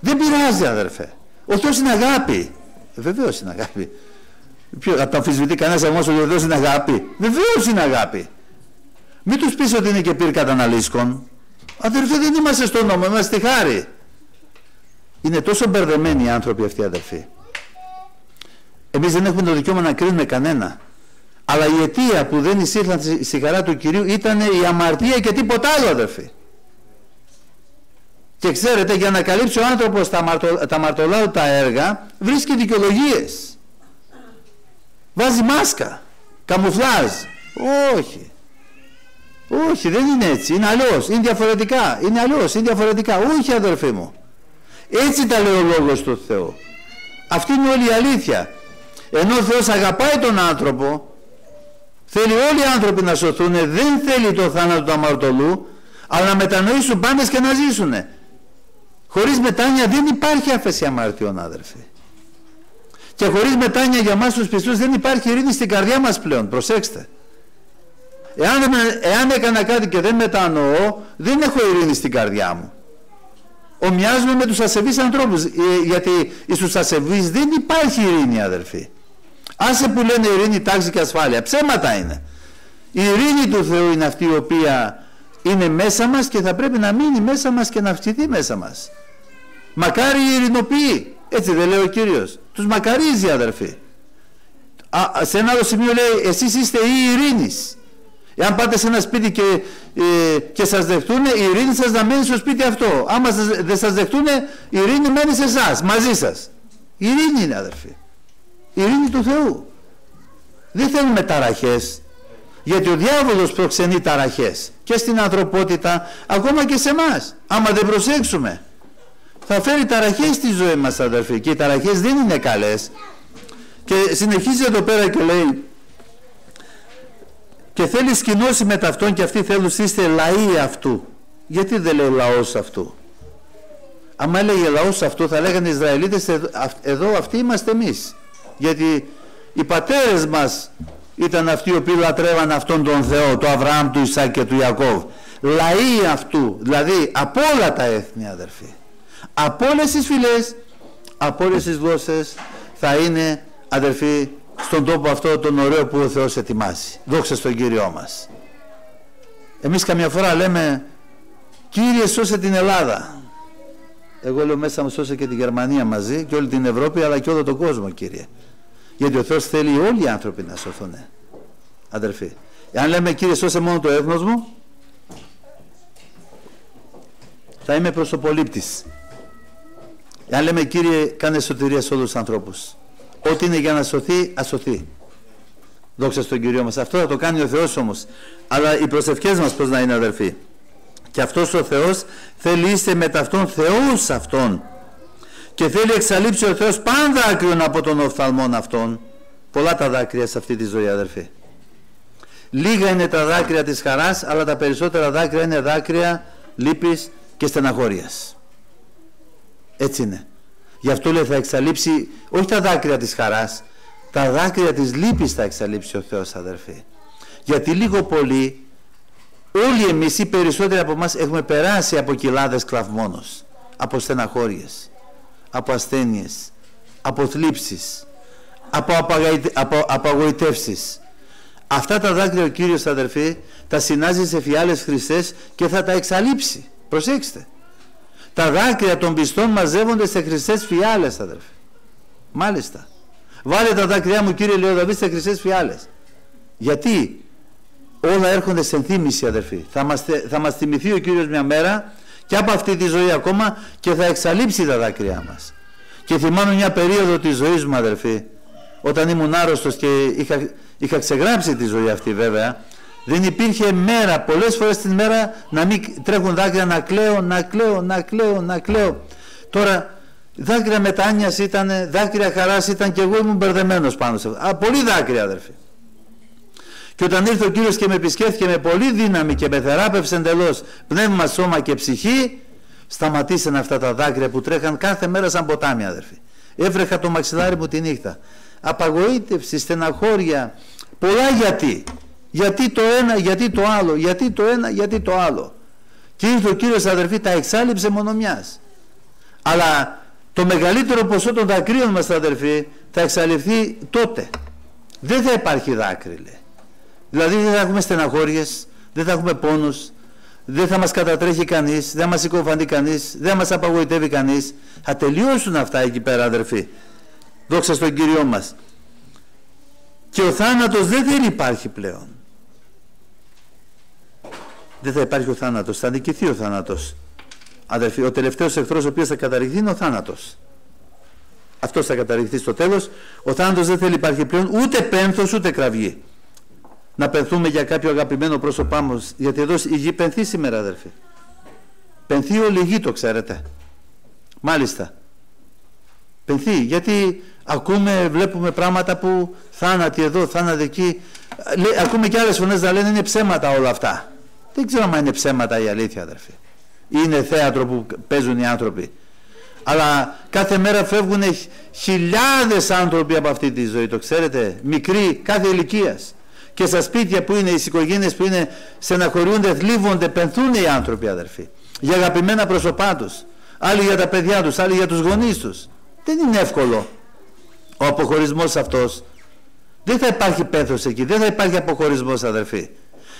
Δεν πειράζει αδερφέ. Ο Θεός είναι αγάπη. Ε, βεβαίως είναι αγάπη. Ποιο, θα το αμφισβητεί κανένας όμως ότι ο Θεός είναι αγάπη. Βεβαίως είναι αγάπη. Μην τους πεις ότι είναι και πυρ καταναλίσκων Αδερφοί δεν είμαστε στο νόμο, είμαστε στη χάρη. Είναι τόσο μπερδεμένοι οι άνθρωποι αυτοί αδερφοί. Εμείς δεν έχουμε το δικαίωμα να κρίνουμε κανένα. Αλλά η αιτία που δεν εισήλθαν στη χαρά του Κυρίου ήταν η αμαρτία και τίποτα άλλο αδερφοί. Και ξέρετε για να καλύψει ο άνθρωπος τα, μαρτω, τα μαρτωλά τα έργα βρίσκει δικαιολογίες. Βάζει μάσκα, καμουφλάζ. Όχι. Όχι, δεν είναι έτσι. Είναι αλλιώς. Είναι διαφορετικά. Είναι αλλιώς. Είναι διαφορετικά. Όχι, αδερφοί μου. Έτσι τα λέει ο λόγος του Θεού. Αυτή είναι όλη η αλήθεια. Ενώ ο Θεός αγαπάει τον άνθρωπο, θέλει όλοι οι άνθρωποι να σωθούν, δεν θέλει το θάνατο του αμαρτωλού, αλλά να μετανοήσουν πάντες και να ζήσουν. Χωρίς μετάνοια δεν υπάρχει άφεση αμαρτιών, αδερφοί. Και χωρίς μετάνοια για μας τους πιστούς δεν υπάρχει ειρήνη στην καρδιά μας πλέον. Προσέξτε. Εάν, εάν έκανα κάτι και δεν μετανοώ, δεν έχω ειρήνη στην καρδιά μου. Ομοιάζουμε με τους ασεβείς ανθρώπους, ε, γιατί στους ασεβείς δεν υπάρχει ειρήνη αδερφοί. Άσε που λένε ειρήνη, τάξη και ασφάλεια. Ψέματα είναι. Η ειρήνη του Θεού είναι αυτή η οποία είναι μέσα μας και θα πρέπει να μείνει μέσα μας και να αυξηθεί μέσα μας. Μακάρι η ειρηνοποιεί. Έτσι δεν λέει ο Κύριος. Τους μακαρίζει αδερφοί. Α, σε ένα άλλο σημείο λέει εσείς είστε η ειρήνης. Εάν πάτε σε ένα σπίτι και, ε, και σας δεχτούν, η ειρήνη σας να μένει στο σπίτι αυτό. Άμα δεν σας δεχτούν, η ειρήνη μένει σε εσάς, μαζί σας. Η ειρήνη είναι αδερφοί. Η ειρήνη του Θεού. Δεν θέλουμε ταραχές. Γιατί ο διάβολος προξενεί ταραχές και στην ανθρωπότητα, ακόμα και σε εμάς. Άμα δεν προσέξουμε. Θα φέρει ταραχές στη ζωή μας αδερφοί και οι ταραχές δεν είναι καλές. Και συνεχίζει εδώ πέρα και λέει και θέλεις σκηνώσει με ταυτόν και αυτοί θέλουν είστε λαοί αυτού. Γιατί δεν λέει λαός αυτού; Αν έλεγε λαός αυτού θα λέγανε οι Ισραηλίτες εδώ αυτοί είμαστε εμείς. Γιατί οι πατέρες μας ήταν αυτοί οι οποίοι λατρεύαν αυτόν τον Θεό, το Αβραάμ, του Ισάκ και του Ιακώβ. Λαοί αυτού, δηλαδή από όλα τα έθνη αδερφοί. Από όλες τις φυλές, από όλες τις γλώσσες θα είναι αδερφοί στον τόπο αυτό τον ωραίο που ο Θεός ετοιμάζει. Δόξα στον Κύριό μας. Εμείς καμιά φορά λέμε Κύριε σώσε την Ελλάδα. Εγώ λέω μέσα μου σώσε και τη Γερμανία μαζί και όλη την Ευρώπη αλλά και όλο τον κόσμο Κύριε. Γιατί ο Θεός θέλει όλοι οι άνθρωποι να σωθούν. Αδερφοί. Εάν λέμε Κύριε σώσε μόνο το έθνος μου θα είμαι προσωπολήπτης. Εάν λέμε Κύριε κάνε σωτηρία σε όλους τους ανθρώπους. Ό,τι είναι για να σωθεί, ασωθεί. Δόξα στον Κύριο μας. Αυτό θα το κάνει ο Θεός όμως. Αλλά οι προσευχές μας πώς να είναι αδερφοί. Και αυτός ο Θεός θέλει είστε με ταυτόν Θεούς αυτόν. Και και θέλει εξαλείψει ο Θεός πάντα άκριον από τον οφθαλμόν αυτών πολλά τα δάκρυα σε αυτή τη ζωή αδερφοί λίγα είναι τα δάκρυα της χαράς αλλά τα περισσότερα δάκρυα είναι δάκρυα λύπης και στεναχώριας. Έτσι είναι. Γι' αυτό λέει θα εξαλείψει όχι τα δάκρυα της χαράς τα δάκρυα της λύπης θα εξαλείψει ο Θεός αδερφοί γιατί λίγο πολύ όλοι εμείς ή περισσότεροι από εμάς έχουμε περάσει από κοιλάδες κλαυμόνος από στεναχώριες από ασθένειες από θλίψεις από, από απαγοητεύσεις. Αυτά τα δάκρυα ο Κύριος αδερφοί τα συνάζει σε φιάλες χρυσές και θα τα εξαλείψει. Προσέξτε. Τα δάκρυα των πιστών μαζεύονται σε χρυσές φιάλες αδερφοί. Μάλιστα. Βάλε τα δάκρυά μου κύριε Λεωδαβή σε χρυσές φιάλες. Γιατί όλα έρχονται σε ενθύμηση αδερφοί. Θα μας, θα μας θυμηθεί ο Κύριος μια μέρα και από αυτή τη ζωή ακόμα και θα εξαλείψει τα δάκρυά μας και θυμάμαι μια περίοδο της ζωής μου αδερφοί όταν ήμουν άρρωστος και είχα, είχα ξεγράψει τη ζωή αυτή βέβαια δεν υπήρχε μέρα, πολλές φορές την μέρα να μην τρέχουν δάκρυα να κλαίω, να κλαίω, να κλαίω, να κλαίω τώρα δάκρυα μετάνοιας ήταν, δάκρυα χαράς ήταν και εγώ ήμουν μπερδεμένος πάνω σε αυτό. Α, πολύ δάκρυα αδερφοί. Και όταν ήρθε ο Κύριος και με επισκέφθηκε με πολύ δύναμη και με θεράπευσε εντελώς πνεύμα, σώμα και ψυχή, σταματήσαν αυτά τα δάκρυα που τρέχαν κάθε μέρα σαν ποτάμι αδερφοί. Έβρεχα το μαξιλάρι μου τη νύχτα. Απαγοήτευση, στεναχώρια, πολλά γιατί. Γιατί το ένα, γιατί το άλλο, γιατί το ένα, γιατί το άλλο. Και ήρθε ο Κύριος αδερφοί, τα εξάλληψε μόνο μιας. Αλλά το μεγαλύτερο ποσό των δακρύων μας αδερφοί θα εξαλειφθεί τότε. Δεν θα υπάρχει δάκρυ λέει. Δηλαδή δεν θα έχουμε στεναχώριες, δεν θα έχουμε πόνους, δεν θα μας κατατρέχει κανείς, δεν θα μας συκοφαντεί κανείς, δεν θα μας απαγοητεύει κανείς. Θα τελειώσουν αυτά εκεί πέρα αδερφοί. Δόξα στον Κύριό μας. Και ο θάνατος δεν θα υπάρχει πλέον. Δεν θα υπάρχει ο θάνατος, θα νικηθεί ο θάνατος. Αδερφοί, ο τελευταίος εχθρός ο οποίος θα καταρριχθεί είναι ο θάνατος. Αυτός θα καταρριχθεί στο τέλος. Ο θάνατος δεν θέλει υπάρχει πλέον ούτε πένθος ούτε κραυγή να πενθούμε για κάποιο αγαπημένο πρόσωπά μας γιατί εδώ η γη πενθεί σήμερα αδερφοί πενθεί όλη η γη το ξέρετε. Μάλιστα. Πενθεί γιατί ακούμε βλέπουμε πράγματα που θάνατοι εδώ θάνατοι εκεί. Ακούμε και άλλες φωνές να λένε είναι ψέματα όλα αυτά δεν ξέρω αν είναι ψέματα η αλήθεια αδερφοί είναι θέατρο που παίζουν οι άνθρωποι. Αλλά κάθε μέρα φεύγουν χιλιάδες άνθρωποι από αυτή τη ζωή το ξέρετε. Μικροί κάθε ηλικίας και στα σπίτια που είναι, οι οικογένειες που είναι, στεναχωριούνται, θλίβονται, πενθούν οι άνθρωποι αδερφοί. Για αγαπημένα πρόσωπά τους. Άλλοι για τα παιδιά τους, άλλοι για τους γονείς τους. Δεν είναι εύκολο ο αποχωρισμός αυτός. Δεν θα υπάρχει πένθος εκεί, δεν θα υπάρχει αποχωρισμός αδερφοί.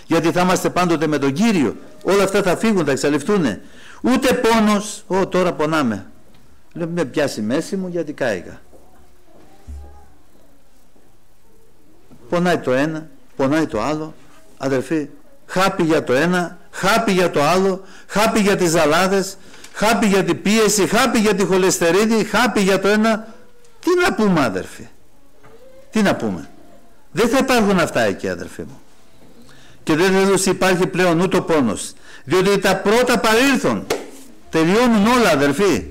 Γιατί θα είμαστε πάντοτε με τον κύριο. Όλα αυτά θα φύγουν, θα εξαλειφθούν. Ούτε πόνος, Ω, τώρα πονάμε. Λέω, με πιάσει μέση μου γιατί κάηκα. Πονάει το ένα, πονάει το άλλο. Αδερφοί χάπη για το ένα χάπη για το άλλο χάπη για τις ζαλάδες χάπη για την πίεση χάπη για τη χολεστερίδη χάπη για το ένα. Τι να πούμε αδερφοί; Τι να πούμε; Δεν θα υπάρχουν αυτά εκεί αδερφοί μου. Και δεν θα υπάρχει πλέον ούτε ο πόνος διότι τα πρώτα παρήλθον. Τελειώνουν όλα αδερφοί.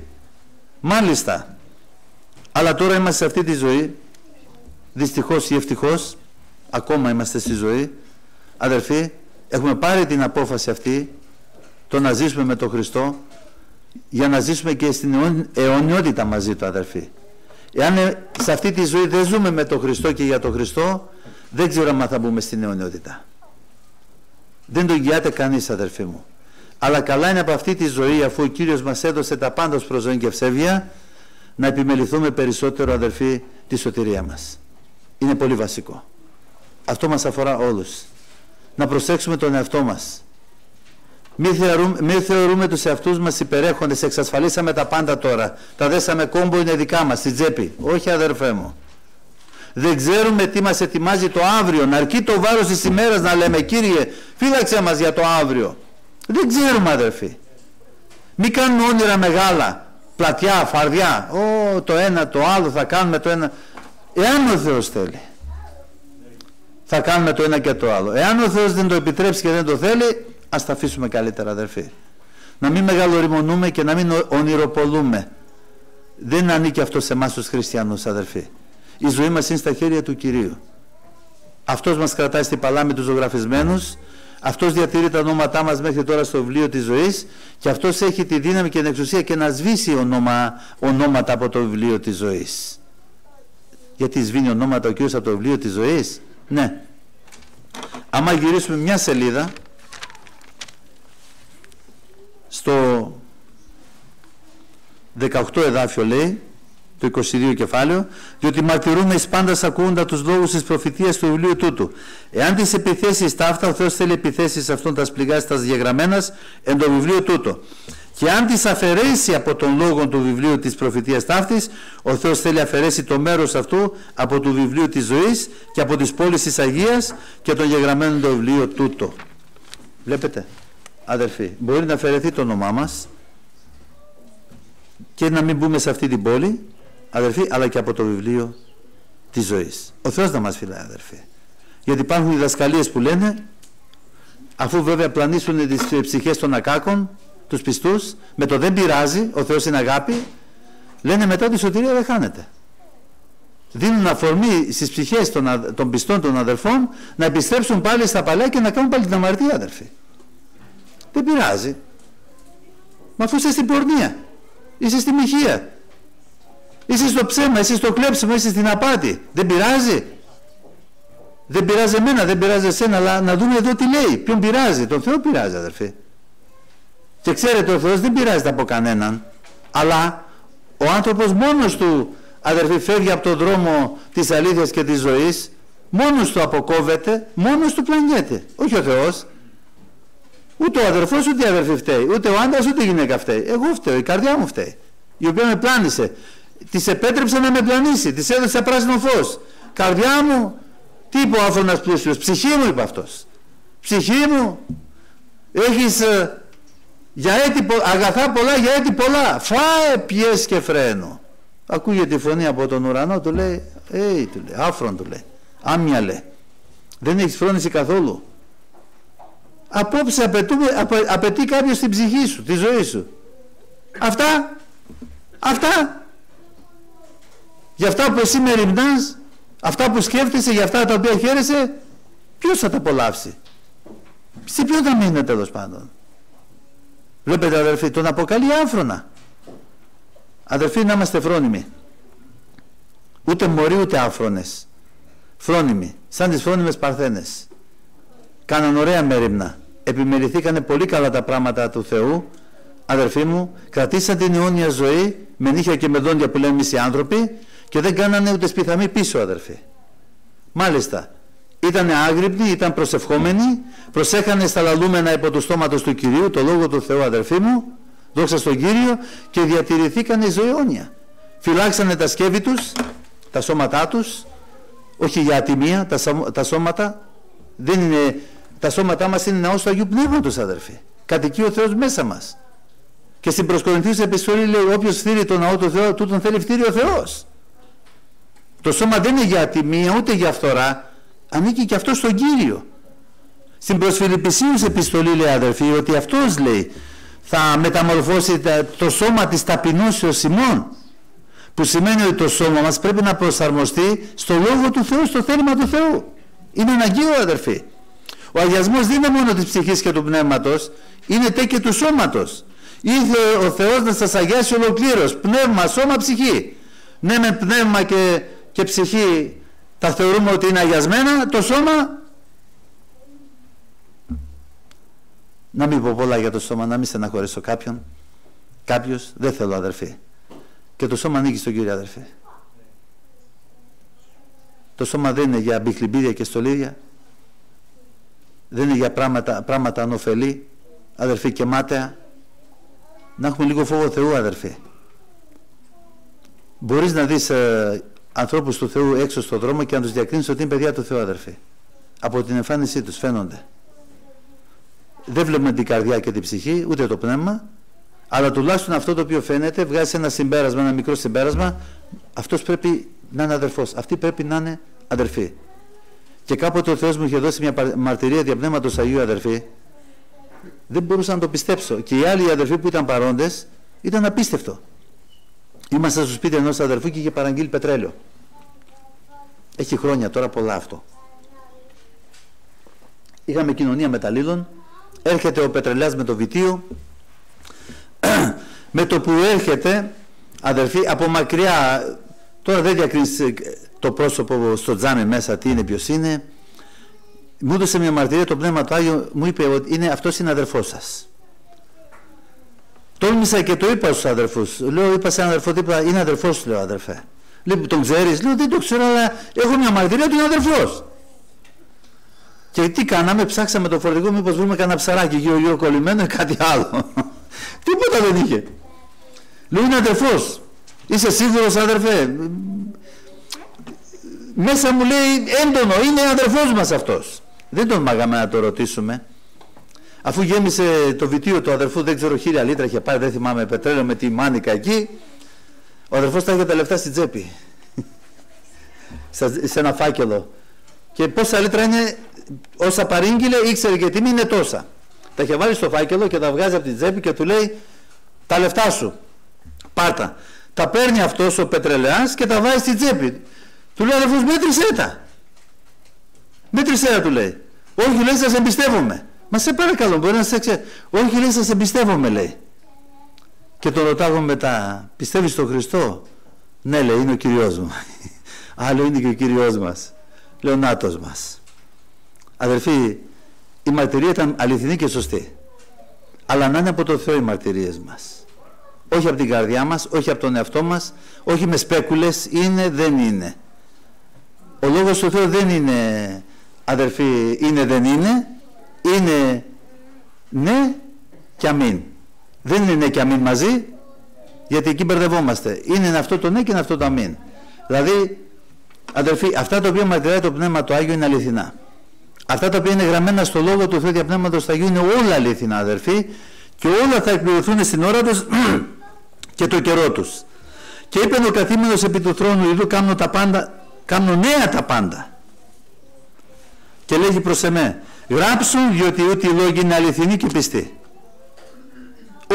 Μάλιστα. Αλλά τώρα είμαστε σε αυτή τη ζωή δυστυχώς ή ευτυχώς ακόμα είμαστε στη ζωή. Αδερφοί έχουμε πάρει την απόφαση αυτή το να ζήσουμε με τον Χριστό για να ζήσουμε και στην αιωνιότητα μαζί του αδερφοί. Εάν ε, σε αυτή τη ζωή δεν ζούμε με τον Χριστό και για τον Χριστό δεν ξέρω αν θα μπούμε στην αιωνιότητα. Δεν το γιάται κανείς αδερφοί μου. Αλλά καλά είναι από αυτή τη ζωή αφού ο Κύριος μας έδωσε τα πάντα ως προζώη και ευσέβεια να επιμεληθούμε περισσότερο αδερφοί τη σωτηρία μας. Είναι πολύ βασικό αυτό μας αφορά όλους. Να προσέξουμε τον εαυτό μας. Μην θεωρούμε, μην θεωρούμε τους εαυτούς μας υπερέχοντες, εξασφαλίσαμε τα πάντα τώρα. Τα δέσαμε κόμπο είναι δικά μας, στη τσέπη. Όχι αδερφέ μου. Δεν ξέρουμε τι μας ετοιμάζει το αύριο. Να αρκεί το βάρος της ημέρας να λέμε Κύριε φύλαξε μας για το αύριο. Δεν ξέρουμε αδερφοί. Μην κάνουμε όνειρα μεγάλα. Πλατιά, φαρδιά. Ω, το ένα, το άλλο θα κάνουμε το ένα. Εάν ο Θεός θέλει θα κάνουμε το ένα και το άλλο. Εάν ο Θεός δεν το επιτρέψει και δεν το θέλει, ας τα αφήσουμε καλύτερα αδερφοί. Να μην μεγαλοριμονούμε και να μην ονειροπολούμε. δεν ανήκει αυτό σε εμάς τους χριστιανούς αδερφοί. Η ζωή μας είναι στα χέρια του Κυρίου. Αυτός μας κρατάει στην παλάμη τους ζωγραφισμένους, αυτός διατηρεί τα ονόματά μας μέχρι τώρα στο βιβλίο της ζωής και αυτός έχει τη δύναμη και την εξουσία και να σβήσει ονόμα, ονόματα από το βιβλίο της ζωής. Γιατί σβήνει ονόματα ο Κύριος από το βιβλίο της ζωής. Ναι. Άμα γυρίσουμε μια σελίδα στο 18 εδάφιο λέει το 22 κεφάλαιο, διότι μαρτυρούμε εις πάντα ακούγοντα τους λόγους της προφητείας του βιβλίου τούτου. Εάν τις επιθέσεις ταύτα, ο Θεός θέλει επιθέσεις αυτών τα σπληγάς τα διαγραμμένας εν το βιβλίο τούτο. Και αν τις αφαιρέσει από τον λόγο του βιβλίου της προφητείας ταύτης, ο Θεός θέλει αφαιρέσει το μέρος αυτού από το βιβλίο της ζωής και από τις πόλεις της Αγίας και τον γεγραμμένο το βιβλίο τούτο. Βλέπετε, αδερφοί, μπορεί να αφαιρεθεί το όνομά μας και να μην μπούμε σε αυτή την πόλη αδερφοί, αλλά και από το βιβλίο της ζωής. Ο Θεός να μας φυλάει, αδερφοί. Γιατί υπάρχουν διδασκαλίες που λένε, αφού βέβαια πλανήσουν τις ψυχές των ακάκων, τους πιστούς, με το δεν πειράζει, ο Θεός είναι αγάπη, λένε μετά ότι η σωτηρία δεν χάνεται. Δίνουν αφορμή στις ψυχές των, των πιστών των αδερφών να επιστρέψουν πάλι στα παλιά και να κάνουν πάλι την αμαρτία, αδερφοί. Δεν πειράζει. Μα αφού είσαι στην πορνεία, είσαι στη μοιχεία, Είσαι στο ψέμα, είσαι στο κλέψιμο, είσαι στην απάτη. Δεν πειράζει. Δεν πειράζει εμένα, δεν πειράζει εσένα, αλλά να δούμε εδώ τι λέει. Ποιον πειράζει. Τον Θεό πειράζει, αδερφέ. Και ξέρετε, ο Θεός δεν πειράζεται από κανέναν. Αλλά ο άνθρωπος μόνος του, αδερφοί, φεύγει από τον δρόμο της αλήθειας και της ζωής. Μόνος του αποκόβεται, μόνος του πλανιέται. Όχι ο Θεός. Ούτε ο αδερφός ούτε η αδερφή φταίει. Ούτε ο άντρας ούτε η γυναίκα φταίει. Εγώ φταίω, η καρδιά μου φταίει. Η οποία με πλάνησε της επέτρεψε να με πλανήσει, της έδωσε πράσινο φως. Καρδιά μου, τι είπε ο άφρονας πλούσιος, ψυχή μου είπε αυτός. Ψυχή μου, έχεις ε, για έτη, αγαθά πολλά για έτη πολλά, φάε πιες και φρένο. Ακούγεται η φωνή από τον ουρανό, του λέει, «Ει», του λέει, άφρον του λέει, άμια λέει, δεν έχεις φρόνηση καθόλου. Απόψε απαιτούμε, απαιτεί κάποιος την ψυχή σου, τη ζωή σου. Αυτά, αυτά για αυτά που εσύ μεριμνάς, αυτά που σκέφτεσαι, για αυτά τα οποία χαίρεσαι, ποιος θα τα απολαύσει; Σε ποιον θα μείνει τέλος πάντων; Βλέπετε αδερφοί, τον αποκαλεί άφρονα. Αδερφοί να είμαστε φρόνιμοι. Ούτε μωροί ούτε άφρονες. Φρόνιμοι, σαν τις φρόνιμες παρθένες. Κάναν ωραία μέρημνα. Επιμεληθήκανε πολύ καλά τα πράγματα του Θεού. Αδερφοί μου, κρατήσαν την αιώνια ζωή με νύχια και με δόντια που λέμε εμείς οι άνθρωποι και δεν κάνανε ούτε σπιθαμή πίσω αδερφοί. Μάλιστα, ήταν άγρυπνοι, ήταν προσευχόμενοι, προσέχανε στα λαλούμενα υπό του στόματος του Κυρίου, το Λόγο του Θεού αδερφοί μου, δόξα στον Κύριο και διατηρηθήκανε ζωαιώνια. Φυλάξανε τα σκεύη τους, τα σώματά τους, όχι για ατιμία, τα, τα σώματα, δεν είναι, τα σώματά μας είναι ναός του Αγίου Πνεύματος αδερφοί. Κατοικεί ο Θεός μέσα μας. Και στην προσκορινθής επιστολή λέει όποιος φτύρει τον ναό του Θεού, τούτον θέλει φτύρει ο Θεός. Το σώμα δεν είναι για ατιμία ούτε για φθορά, ανήκει και αυτό στον Κύριο. Στην προσφυλιπισίους επιστολή λέει αδερφοί ότι αυτός λέει θα μεταμορφώσει το σώμα της ταπεινώσεως ημών που σημαίνει ότι το σώμα μας πρέπει να προσαρμοστεί στο Λόγο του Θεού, στο θέλημα του Θεού. Είναι αναγκαίο αδερφοί. Ο αγιασμός δεν είναι μόνο της ψυχής και του πνεύματος, είναι τε και του σώματος. Ήρθε ο Θεός να σας αγιάσει ολοκλήρως, πνεύμα, σώμα, ψυχή. Ναι με πνεύμα και και ψυχή τα θεωρούμε ότι είναι αγιασμένα, το σώμα να μην πω πολλά για το σώμα, να μην στεναχωρήσω κάποιον. Κάποιος, δεν θέλω αδερφή. Και το σώμα ανήκει στον Κύριο αδερφή. Το σώμα δεν είναι για μπιχλιμπίδια και στολίδια. Δεν είναι για πράγματα, πράγματα ανωφελή, αδερφή και μάταια. Να έχουμε λίγο φόβο Θεού αδερφή. Μπορείς να δεις ε, ανθρώπους του Θεού έξω στον δρόμο και να τους διακρίνεις ότι είναι παιδιά του Θεού αδερφοί. Από την εμφάνισή τους φαίνονται. Δεν βλέπουμε την καρδιά και την ψυχή, ούτε το πνεύμα, αλλά τουλάχιστον αυτό το οποίο φαίνεται βγάζει ένα συμπέρασμα, ένα μικρό συμπέρασμα, αυτός πρέπει να είναι αδερφός, αυτή πρέπει να είναι αδερφή. Και κάποτε ο Θεός μου είχε δώσει μια μαρτυρία διαπνεύματος Αγίου αδερφή, δεν μπορούσα να το πιστέψω. Και οι άλλοι αδερφοί που ήταν παρόντες ήταν απίστευτο. Είμαστε στο σπίτι ενός αδερφού και είχε παραγγείλει πετρέλαιο. Έχει χρόνια τώρα πολλά αυτό. Είχαμε κοινωνία μεταλλήλων, έρχεται ο πετρελαιάς με το βιτίο, με το που έρχεται, αδερφοί, από μακριά, τώρα δεν διακρίνεις ε, το πρόσωπο στο τζάμι μέσα τι είναι, ποιος είναι, μου έδωσε μια μαρτυρία το Πνεύμα του Άγιο, μου είπε ότι είναι, αυτός είναι αδερφός σας. Τόλμησα και το είπα στους αδερφούς. Λέω, είπα σε έναν αδερφό τίποτα, είναι αδερφός σου, λέω αδερφέ. Λέει, τον ξέρεις, λέω, δεν το ξέρω, αλλά έχω μια μαρτυρία ότι είναι αδερφός. Και τι κάναμε, ψάξαμε το φορτηγό, μήπως βρούμε κανένα ψαράκι γύρω γύρω κολλημένο ή κάτι άλλο. Τίποτα δεν είχε. Λέω, είναι αδερφός. Είσαι σίγουρος αδερφέ. Μέσα μου λέει έντονο, είναι αδερφός μας αυτός. Δεν τον μάγαμε να το ρωτήσουμε. Αφού γέμισε το βιτίο του αδερφού, δεν ξέρω χίλια λίτρα είχε πάρει, δεν θυμάμαι πετρέλαιο με τη μάνικα εκεί. Ο αδερφός τα είχε τα λεφτά στην τσέπη. σε ένα φάκελο. Και πόσα λίτρα είναι, όσα παρήγγειλε, ήξερε και τιμή είναι τόσα. Τα είχε βάλει στο φάκελο και τα βγάζει από την τσέπη και του λέει τα λεφτά σου. Πάρτα. Τα παίρνει αυτός ο πετρελαιάς και τα βάζει στην τσέπη. Του λέει αδερφός μέτρησέ τα. Μέτρησέ τα του λέει. Όχι λέει σας εμπιστεύομαι. Μα σε παρακαλώ μπορεί να σε ξέρει. Όχι λέει σας εμπιστεύομαι λέει. Και τον ρωτάω μετά πιστεύεις στον Χριστό; Ναι λέει είναι ο Κυριός μου. Άλλο είναι και ο Κυριός μας. Λέω νάτος μας. Αδερφοί η μαρτυρία ήταν αληθινή και σωστή. Αλλά να είναι από το Θεό οι μαρτυρίες μας. Όχι από την καρδιά μας, όχι από τον εαυτό μας, όχι με σπέκουλες, είναι, δεν είναι. Ο Λόγος του Θεού δεν είναι, αδερφοί, είναι, δεν είναι, είναι ναι και αμήν. Δεν είναι ναι και αμήν μαζί, γιατί εκεί μπερδευόμαστε. Είναι αυτό το ναι και είναι αυτό το αμήν. Δηλαδή, αδερφοί, αυτά τα οποία μαρτυράει το Πνεύμα του Άγιο είναι αληθινά. Αυτά τα οποία είναι γραμμένα στο Λόγο του Θεού Πνεύματος του Αγίου είναι όλα αληθινά, αδερφοί, και όλα θα εκπληρωθούν στην ώρα τους και το καιρό τους. Και είπε ο καθήμενος επί του θρόνου, ειδού κάνω τα πάντα, κάνω νέα τα πάντα. Και λέγει προς εμέ, γράψουν διότι ούτε οι λόγοι είναι αληθινοί και πιστοί.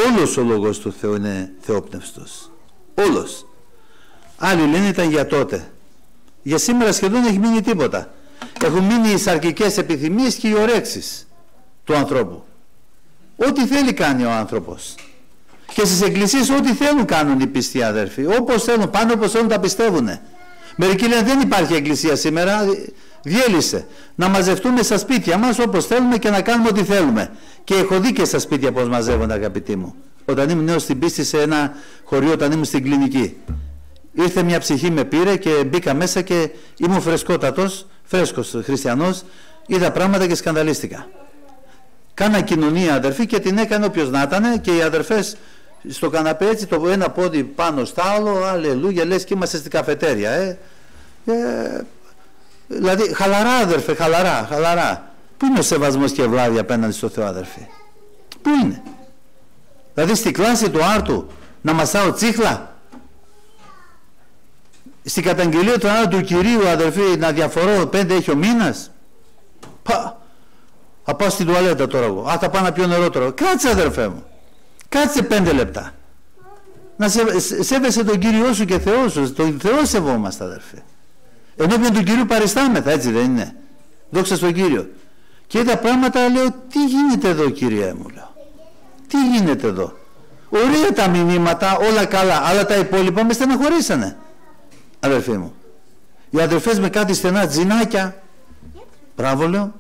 Όλος ο λόγος του Θεού είναι θεόπνευστος. Όλος. Άλλοι λένε ήταν για τότε. Για σήμερα σχεδόν έχει μείνει τίποτα. Έχουν μείνει οι σαρκικές επιθυμίες και οι ορέξεις του ανθρώπου. Ό,τι θέλει κάνει ο άνθρωπος. Και στις εκκλησίες ό,τι θέλουν κάνουν οι πιστοί αδέρφοι. Όπως θέλουν, πάνω όπως θέλουν τα πιστεύουν. Μερικοί λένε δεν υπάρχει εκκλησία σήμερα, διέλυσε. Να μαζευτούμε στα σπίτια μας όπως θέλουμε και να κάνουμε ό,τι θέλουμε. Και έχω δει και στα σπίτια πώς μαζεύονται αγαπητοί μου. Όταν ήμουν νέος στην πίστη σε ένα χωριό, όταν ήμουν στην κλινική. Ήρθε μια ψυχή με πήρε και μπήκα μέσα και ήμουν φρεσκότατος, φρέσκος χριστιανός, είδα πράγματα και σκανδαλίστηκα. Κάνα κοινωνία αδερφή και την έκανε όποιος να ήταν και οι αδερφές στο καναπέ έτσι το ένα πόδι πάνω στο άλλο, αλληλούια, λες και είμαστε στην καφετέρια. Ε. Ε, δηλαδή χαλαρά αδερφέ, χαλαρά, χαλαρά. Πού είναι ο σεβασμός και ευλάβη απέναντι στο Θεό αδερφέ; Πού είναι; Δηλαδή στη κλάση του άρτου να μασάω τσίχλα; Στην καταγγελία του άλλου του Κυρίου αδερφέ να διαφορώ πέντε έχει ο μήνας; Πα, θα πάω στην τουαλέτα τώρα εγώ. Α, θα πάω να πιω νερό τώρα. Κάτσε αδερφέ μου. Κάτσε πέντε λεπτά. Να σε, σέβεσαι τον Κύριό σου και Θεό σου. Τον Θεό σεβόμαστε αδερφέ. Ενώπιον του Κυρίου παριστάμεθα, έτσι δεν είναι; Δόξα στον Κύριο. Και είδα πράγματα, λέω, τι γίνεται εδώ Κύριε μου, λέω. Τι γίνεται εδώ; Ωραία τα μηνύματα, όλα καλά, αλλά τα υπόλοιπα με στεναχωρήσανε. Αδερφοί μου. Οι αδερφές με κάτι στενά τζινάκια. Μπράβο λέω.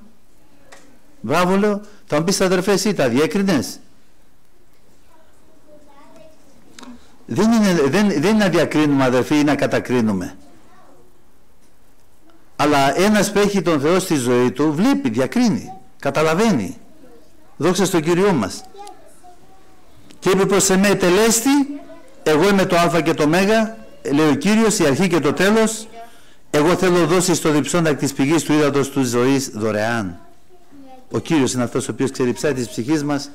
Μπράβο λέω. Θα μου πεις αδερφές εσύ τα διέκρινες; Δεν είναι, δεν, δεν είναι να διακρίνουμε αδερφοί ή να κατακρίνουμε. Αλλά ένας που έχει τον Θεό στη ζωή του βλέπει, διακρίνει, καταλαβαίνει. Δόξα στον Κύριό μας. Και είπε προς εμέ τελέστη, εγώ είμαι το α και το μέγα, λέει ο Κύριος, η αρχή και το τέλος, εγώ θέλω δώσει στο διψόντα της πηγής του ύδατος του ζωής δωρεάν. Ο Κύριος είναι αυτός ο οποίος ξεριψάει της ψυχής μας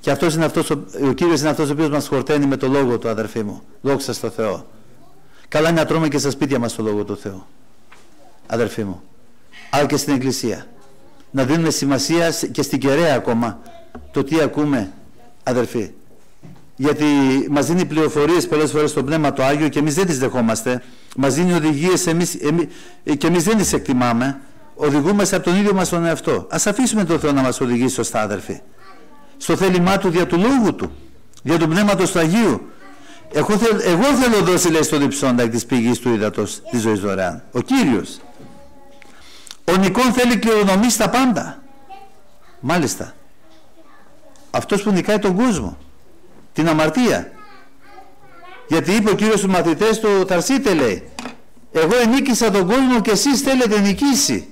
και αυτός είναι αυτός, ο, ο Κύριος είναι αυτός ο οποίος μας χορταίνει με το Λόγο του αδερφοί μου. Δόξα στο Θεό. Καλά είναι να τρώμε και στα σπίτια μας το Λόγο του Θεού. Αδερφοί μου. Αλλά και στην Εκκλησία. Να δίνουμε σημασία και στην κεραία ακόμα το τι ακούμε αδερφοί. γιατί μας δίνει πληροφορίες πολλές φορές στο Πνεύμα το Άγιο και εμείς δεν τις δεχόμαστε. Μας δίνει οδηγίες εμείς, εμείς, και εμείς δεν τις εκτιμάμε. Οδηγούμαστε από τον ίδιο μας τον εαυτό. Ας αφήσουμε τον Θεό να μας οδηγήσει σωστά αδερφοί. Στο θέλημά Του δια του Λόγου Του, δια του Πνεύματος του Αγίου. Εγώ, θέλ, εγώ θέλω δώσει λέει στον διψόντα της πηγής του ύδατος της ζωής δωρεάν. Ο Κύριος. Ο Νικόν θέλει κληρονομήσει στα πάντα. Μάλιστα. Αυτός που νικάει τον κόσμο. Την αμαρτία. Γιατί είπε ο Κύριος στους μαθητές του Ταρσίτε λέει εγώ ενίκησα τον κόσμο και εσείς θέλετε νικήσει.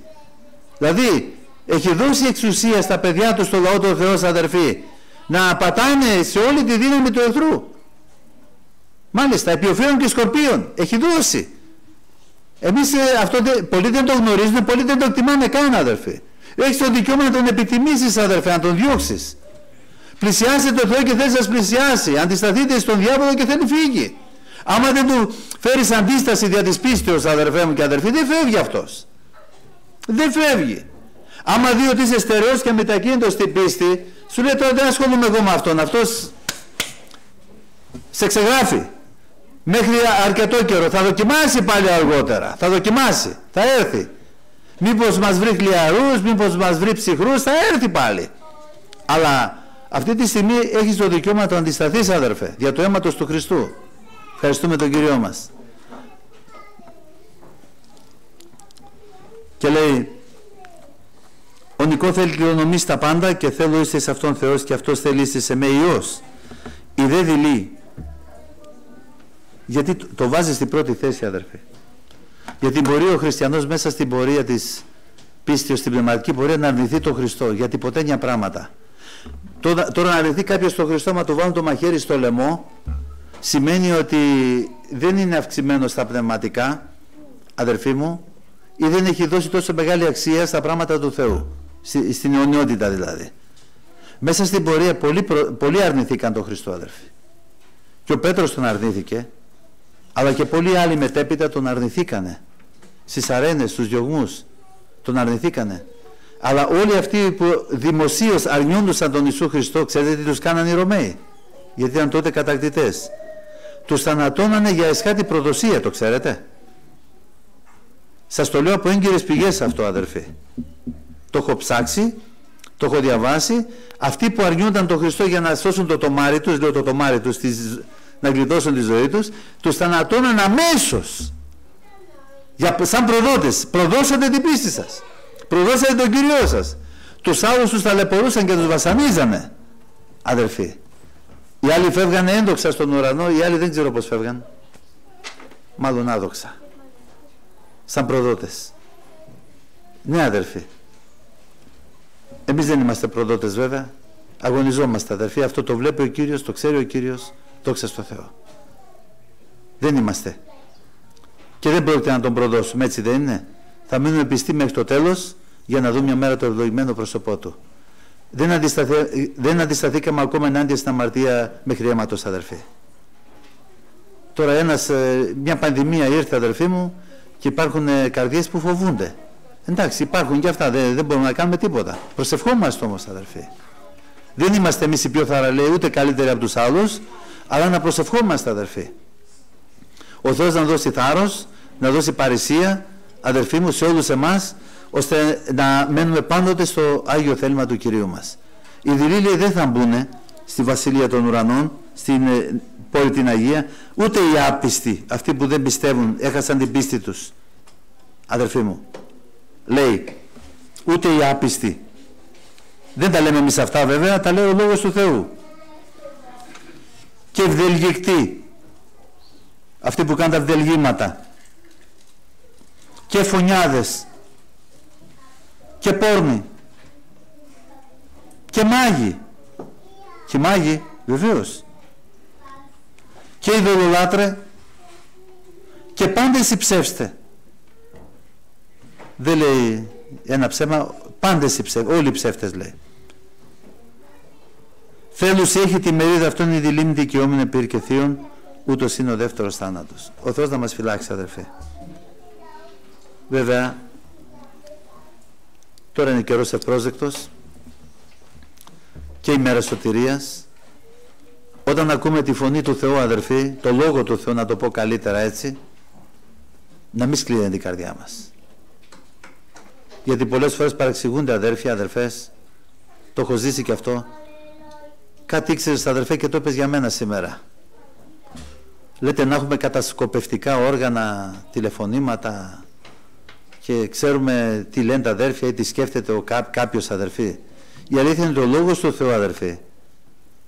Δηλαδή έχει δώσει εξουσία στα παιδιά του στο λαό του Θεός αδερφοί να πατάνε σε όλη τη δύναμη του εχθρού. Μάλιστα, επιοφύων και σκορπίων. Έχει δώσει. Εμείς ε, αυτό πολλοί δεν το γνωρίζουν, πολλοί δεν το εκτιμάνε καν αδερφοί. Έχεις το δικαίωμα να τον επιτιμήσεις αδερφέ, να τον διώξεις. Πλησιάστε το Θεό και θέλει να σας πλησιάσει. Αντισταθείτε στον διάβολο και θέλει φύγει. Άμα δεν του φέρεις αντίσταση δια της πίστεως αδερφέ μου και αδερφοί, δεν φεύγει αυτός. Δεν φεύγει. Άμα δει ότι είσαι στερεός και μετακίνητος στην πίστη, σου λέει τώρα δεν ασχολούμαι εγώ με αυτόν. Αυτός σε ξεγράφει. Μέχρι αρκετό καιρό. Θα δοκιμάσει πάλι αργότερα. Θα δοκιμάσει. Θα έρθει. Μήπως μας βρει χλιαρούς, μήπως μας βρει ψυχρούς, θα έρθει πάλι. Αλλά αυτή τη στιγμή έχεις το δικαίωμα να το αντισταθείς αδερφέ, για το αίματος του Χριστού. Ευχαριστούμε τον Κύριό μας. Και λέει, ο Νικό θέλει κληρονομήσει τα πάντα και θέλω είστε σε αυτόν Θεός και αυτός θέλει είστε σε με Υιός. Η δε δειλή. Γιατί το, το βάζεις στην πρώτη θέση αδερφέ. Γιατί μπορεί ο χριστιανός μέσα στην πορεία της πίστης, στην πνευματική πορεία να αρνηθεί τον Χριστό. Γιατί ποτέ μια πράγματα. Τώρα, τώρα να αρνηθεί κάποιος τον Χριστό, μα το βάλουν το μαχαίρι στο λαιμό, σημαίνει ότι δεν είναι αυξημένος στα πνευματικά, αδερφοί μου, ή δεν έχει δώσει τόσο μεγάλη αξία στα πράγματα του Θεού, στην αιωνιότητα δηλαδή. Μέσα στην πορεία πολλοί, πολλοί αρνηθήκαν τον Χριστό αδερφοί. Και ο Πέτρος τον αρνήθηκε, αλλά και πολλοί άλλοι μετέπειτα τον αρνηθήκανε. Στις αρένες, στους διωγμούς, τον αρνηθήκανε. Αλλά όλοι αυτοί που δημοσίως αρνιόντουσαν τον Ιησού Χριστό, ξέρετε τι τους κάνανε οι Ρωμαίοι; Γιατί ήταν τότε κατακτητές. Τους θανατώνανε για εσχάτη προδοσία, το ξέρετε. Σας το λέω από έγκυρες πηγές αυτό αδερφοί. Το έχω ψάξει, το έχω διαβάσει. Αυτοί που αρνιούνταν τον Χριστό για να σώσουν το τομάρι τους, λέω το τομάρι τους, να γλιτώσουν τη ζωή τους, τους θανατώναν αμέσως. Για, σαν προδότες. Προδώσατε την πίστη σας. Προδώσατε τον Κύριό σας. Τους άλλους τους ταλαιπωρούσαν και τους βασανίζανε. Αδερφοί. Οι άλλοι φεύγανε έντοξα στον ουρανό, οι άλλοι δεν ξέρω πώς φεύγαν. Μάλλον άδοξα. Σαν προδότες. Ναι αδερφοί. Εμείς δεν είμαστε προδότες βέβαια. Αγωνιζόμαστε αδερφοί. Αυτό το βλέπει ο Κύριος, το ξέρει ο Κύριος. Δόξα στο Θεό. Δεν είμαστε. Και δεν πρόκειται να τον προδώσουμε, έτσι δεν είναι. Θα μείνουμε πιστοί μέχρι το τέλος για να δούμε μια μέρα το ευλογημένο πρόσωπό του. Δεν, αντισταθεί, δεν αντισταθήκαμε ακόμα ενάντια στην αμαρτία μέχρι αίματος αδερφοί. Τώρα ένας, ε, μια πανδημία ήρθε αδερφοί μου και υπάρχουν ε, καρδιές που φοβούνται. Εντάξει υπάρχουν και αυτά, δεν, δεν μπορούμε να κάνουμε τίποτα. Προσευχόμαστε όμως αδερφοί. Δεν είμαστε εμείς οι πιο θαραλέοι ούτε καλύτεροι από τους άλλους, αλλά να προσευχόμαστε αδερφοί. Ο Θεός να δώσει θάρρος, να δώσει παρησία, αδερφοί μου, σε όλους εμάς, ώστε να μένουμε πάντοτε στο Άγιο θέλημα του Κυρίου μας. Οι δηλήλοι δεν θα μπουν στη Βασιλεία των Ουρανών, στην ε, πόλη την Αγία, ούτε οι άπιστοι, αυτοί που δεν πιστεύουν, έχασαν την πίστη τους. Αδερφοί μου, λέει, ούτε οι άπιστοι. Δεν τα λέμε εμείς αυτά βέβαια, τα λέει ο Λόγος του Θεού. Και ευδελγικτοί, αυτοί που κάνουν τα ευδελγήματα, και φωνιάδες, και πόρνοι. Και μάγοι. Και μάγοι βεβαίως. Και ειδωλολάτρε. Και πάντες οι ψεύστε. Δεν λέει ένα ψέμα πάντες οι ψεύτε, όλοι οι ψεύτες λέει Θέλους έχει τη μερίδα αυτών η δηλήμη δικαιόμενη πυρ και θείων ούτως είναι ο δεύτερος θάνατος ο Θεός να μας φυλάξει αδερφέ βέβαια Τώρα είναι καιρός ευπρόσδεκτος και η μέρα σωτηρίας όταν ακούμε τη φωνή του Θεού αδερφοί, το λόγο του Θεού να το πω καλύτερα έτσι, να μην σκλίνεται η καρδιά μας. Γιατί πολλές φορές παρεξηγούνται αδέρφια, αδερφές, το έχω ζήσει και αυτό. Κάτι ήξερες αδερφέ και το είπες για μένα σήμερα. Λέτε να έχουμε κατασκοπευτικά όργανα, τηλεφωνήματα και ξέρουμε τι λένε τα αδέρφια ή τι σκέφτεται ο κά, κάποιος αδερφή. Η αλήθεια είναι το λόγος του Θεού αδερφή.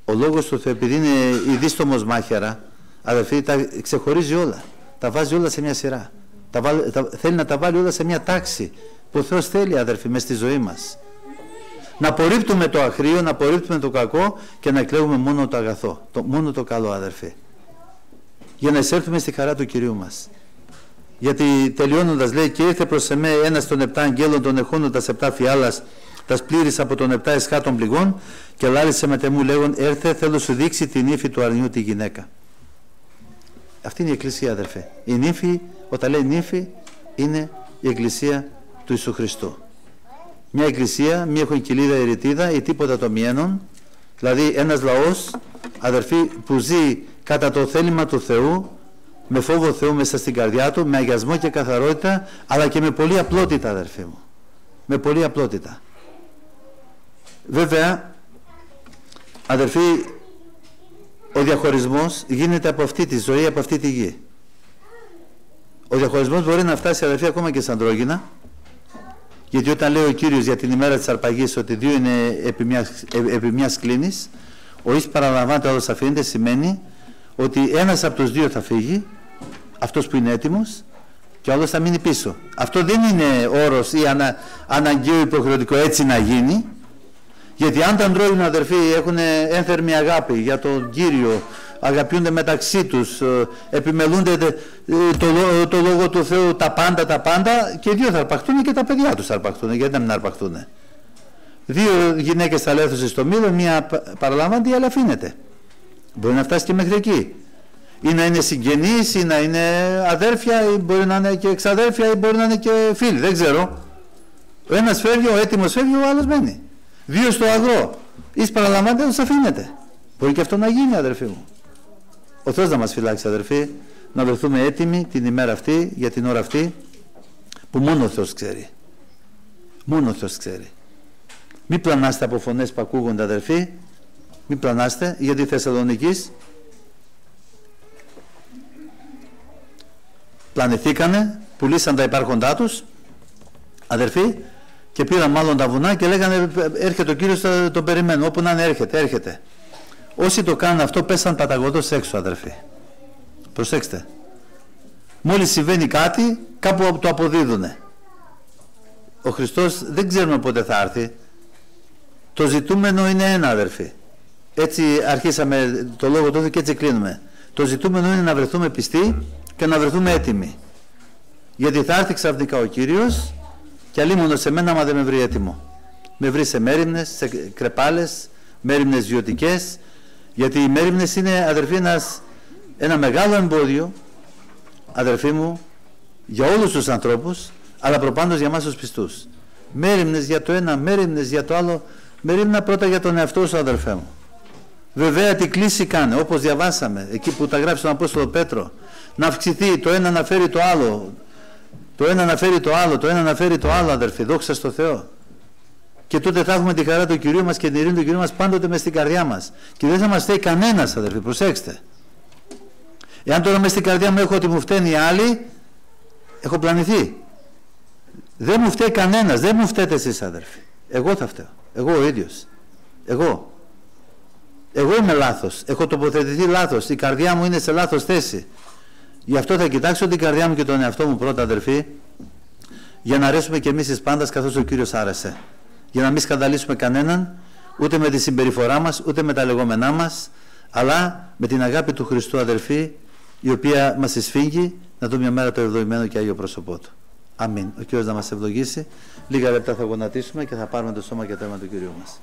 Ο λόγος του Θεού επειδή είναι η δίστομος μάχαιρα αδερφή τα ξεχωρίζει όλα. Τα βάζει όλα σε μια σειρά. Τα, τα, θέλει να τα βάλει όλα σε μια τάξη που ο Θεός θέλει αδερφή μέσα στη ζωή μας. Να απορρίπτουμε το αχρίο, να απορρίπτουμε το κακό και να εκλέγουμε μόνο το αγαθό, το, μόνο το καλό αδερφή. Για να εισέλθουμε στη χαρά του Κυρίου μας. Γιατί τελειώνοντας λέει και ήρθε προς εμέ ένας των επτά αγγέλων των εχόντοντας επτά φιάλας τα πλήρης από τον επτά εσχάτων πληγών και λάλησε με τεμού λέγον έρθε θέλω σου δείξει την ύφη του αρνιού τη γυναίκα. Αυτή είναι η Εκκλησία αδερφέ. Η νύφη, όταν λέει νύφη, είναι η Εκκλησία του Ιησού Χριστού. Μια εκκλησία, μια χονκυλίδα ερητίδα ή τίποτα το μιένον, δηλαδή ένας λαός, αδερφοί, που ζει κατά το θέλημα του Θεού, με φόβο Θεού μέσα στην καρδιά του, με αγιασμό και καθαρότητα, αλλά και με πολύ απλότητα, αδερφοί μου. Με πολύ απλότητα. Βέβαια, αδερφοί, ο διαχωρισμός γίνεται από αυτή τη ζωή, από αυτή τη γη. Ο διαχωρισμός μπορεί να φτάσει αδερφοί ακόμα και σαν τρόγινα, γιατί όταν λέει ο Κύριος για την ημέρα της αρπαγής ότι δύο είναι επί μιας, επί μιας κλίνης, ο εις παραλαμβάνεται όλος αφήνεται σημαίνει ότι ένας από τους δύο θα φύγει, αυτός που είναι έτοιμος, και ο άλλος θα μείνει πίσω. Αυτό δεν είναι όρος ή ανα, αναγκαίο υποχρεωτικό έτσι να γίνει, γιατί αν τα αντρόινα αδερφοί έχουν ένθερμη αγάπη για τον Κύριο, αγαπιούνται μεταξύ τους, ε, επιμελούνται ε, το, το λόγο του Θεού τα πάντα, τα πάντα και οι δύο θα αρπαχτούν και τα παιδιά τους θα αρπαχτούν, γιατί να μην αρπαχτούν. Δύο γυναίκες θα λέθουν στο μήλο, μία παραλαμβάνεται, η άλλη αφήνεται. Μπορεί να φτάσει και μέχρι εκεί. Ή να είναι συγγενείς, ή να είναι αδέρφια, ή μπορεί να είναι και εξαδέρφια, ή μπορεί να είναι και φίλοι, δεν ξέρω. Ο ένας φεύγει, ο έτοιμος φεύγει, ο άλλος μένει. Δύο στο αγρό. Εις παραλαμβάνεται, τους αφήνεται. Μπορεί και αυτό να γίνει, αδερφοί μου. Ο Θεός να μας φυλάξει αδερφοί, να βρεθούμε έτοιμοι την ημέρα αυτή, για την ώρα αυτή, που μόνο ο Θεός ξέρει. Μόνο ο Θεός ξέρει. Μην πλανάστε από φωνές που ακούγονται αδερφοί, μην πλανάστε, γιατί Θεσσαλονικής πλανηθήκανε, πουλήσαν τα υπάρχοντά τους, αδερφοί, και πήραν μάλλον τα βουνά και λέγανε έρχεται ο Κύριος, τον περιμένω, όπου να είναι έρχεται, έρχεται. Όσοι το κάνουν αυτό πέσαν παταγωδός έξω αδερφοί. Προσέξτε. Μόλις συμβαίνει κάτι κάπου το αποδίδουνε. Ο Χριστός δεν ξέρουμε πότε θα έρθει. Το ζητούμενο είναι ένα αδερφοί. Έτσι αρχίσαμε το λόγο τότε και έτσι κλείνουμε. Το ζητούμενο είναι να βρεθούμε πιστοί και να βρεθούμε έτοιμοι. Γιατί θα έρθει ξαφνικά ο Κύριος και αλλήμωνο σε μένα άμα δεν με βρει έτοιμο. Με βρει σε μέρημνες, σε κρεπάλες, μέρημνες βιωτικές, γιατί οι μέρημνες είναι αδερφοί ένας, ένα μεγάλο εμπόδιο, αδερφοί μου, για όλους τους ανθρώπους, αλλά προπάντως για εμάς τους πιστούς. Μέρημνες για το ένα, μέρημνες για το άλλο, μέρημνα πρώτα για τον εαυτό σου αδερφέ μου. Βέβαια τι κλίση κάνε, όπως διαβάσαμε, εκεί που τα γράψει τον Απόστολο Πέτρο, να αυξηθεί το ένα να φέρει το άλλο, το ένα να φέρει το άλλο, το ένα να φέρει το άλλο αδερφοί, δόξα στο Θεό και τότε θα έχουμε τη χαρά του Κυρίου μας και την ειρήνη του Κυρίου μας πάντοτε μες στην καρδιά μας. Και δεν θα μας φταίει κανένας αδερφοί, προσέξτε. Εάν τώρα μες στην καρδιά μου έχω ότι μου φταίνει οι άλλοι, έχω πλανηθεί. Δεν μου φταίει κανένας, δεν μου φταίτε εσείς αδερφοί. Εγώ θα φταίω, εγώ ο ίδιος. Εγώ. Εγώ είμαι λάθος, έχω τοποθετηθεί λάθος, η καρδιά μου είναι σε λάθος θέση. Γι' αυτό θα κοιτάξω την καρδιά μου και τον εαυτό μου πρώτα αδερφοί, για να αρέσουμε και εμείς εις πάντας καθώς ο Κύριος άρεσε για να μην σκανδαλίσουμε κανέναν ούτε με τη συμπεριφορά μας ούτε με τα λεγόμενά μας αλλά με την αγάπη του Χριστού αδελφοί η οποία μας εισφύγει να δούμε μια μέρα το ευδοημένο και Άγιο πρόσωπό Του. Αμήν. Ο Κύριος να μας ευλογήσει. Λίγα λεπτά θα γονατίσουμε και θα πάρουμε το σώμα και το αίμα του Κυρίου μας.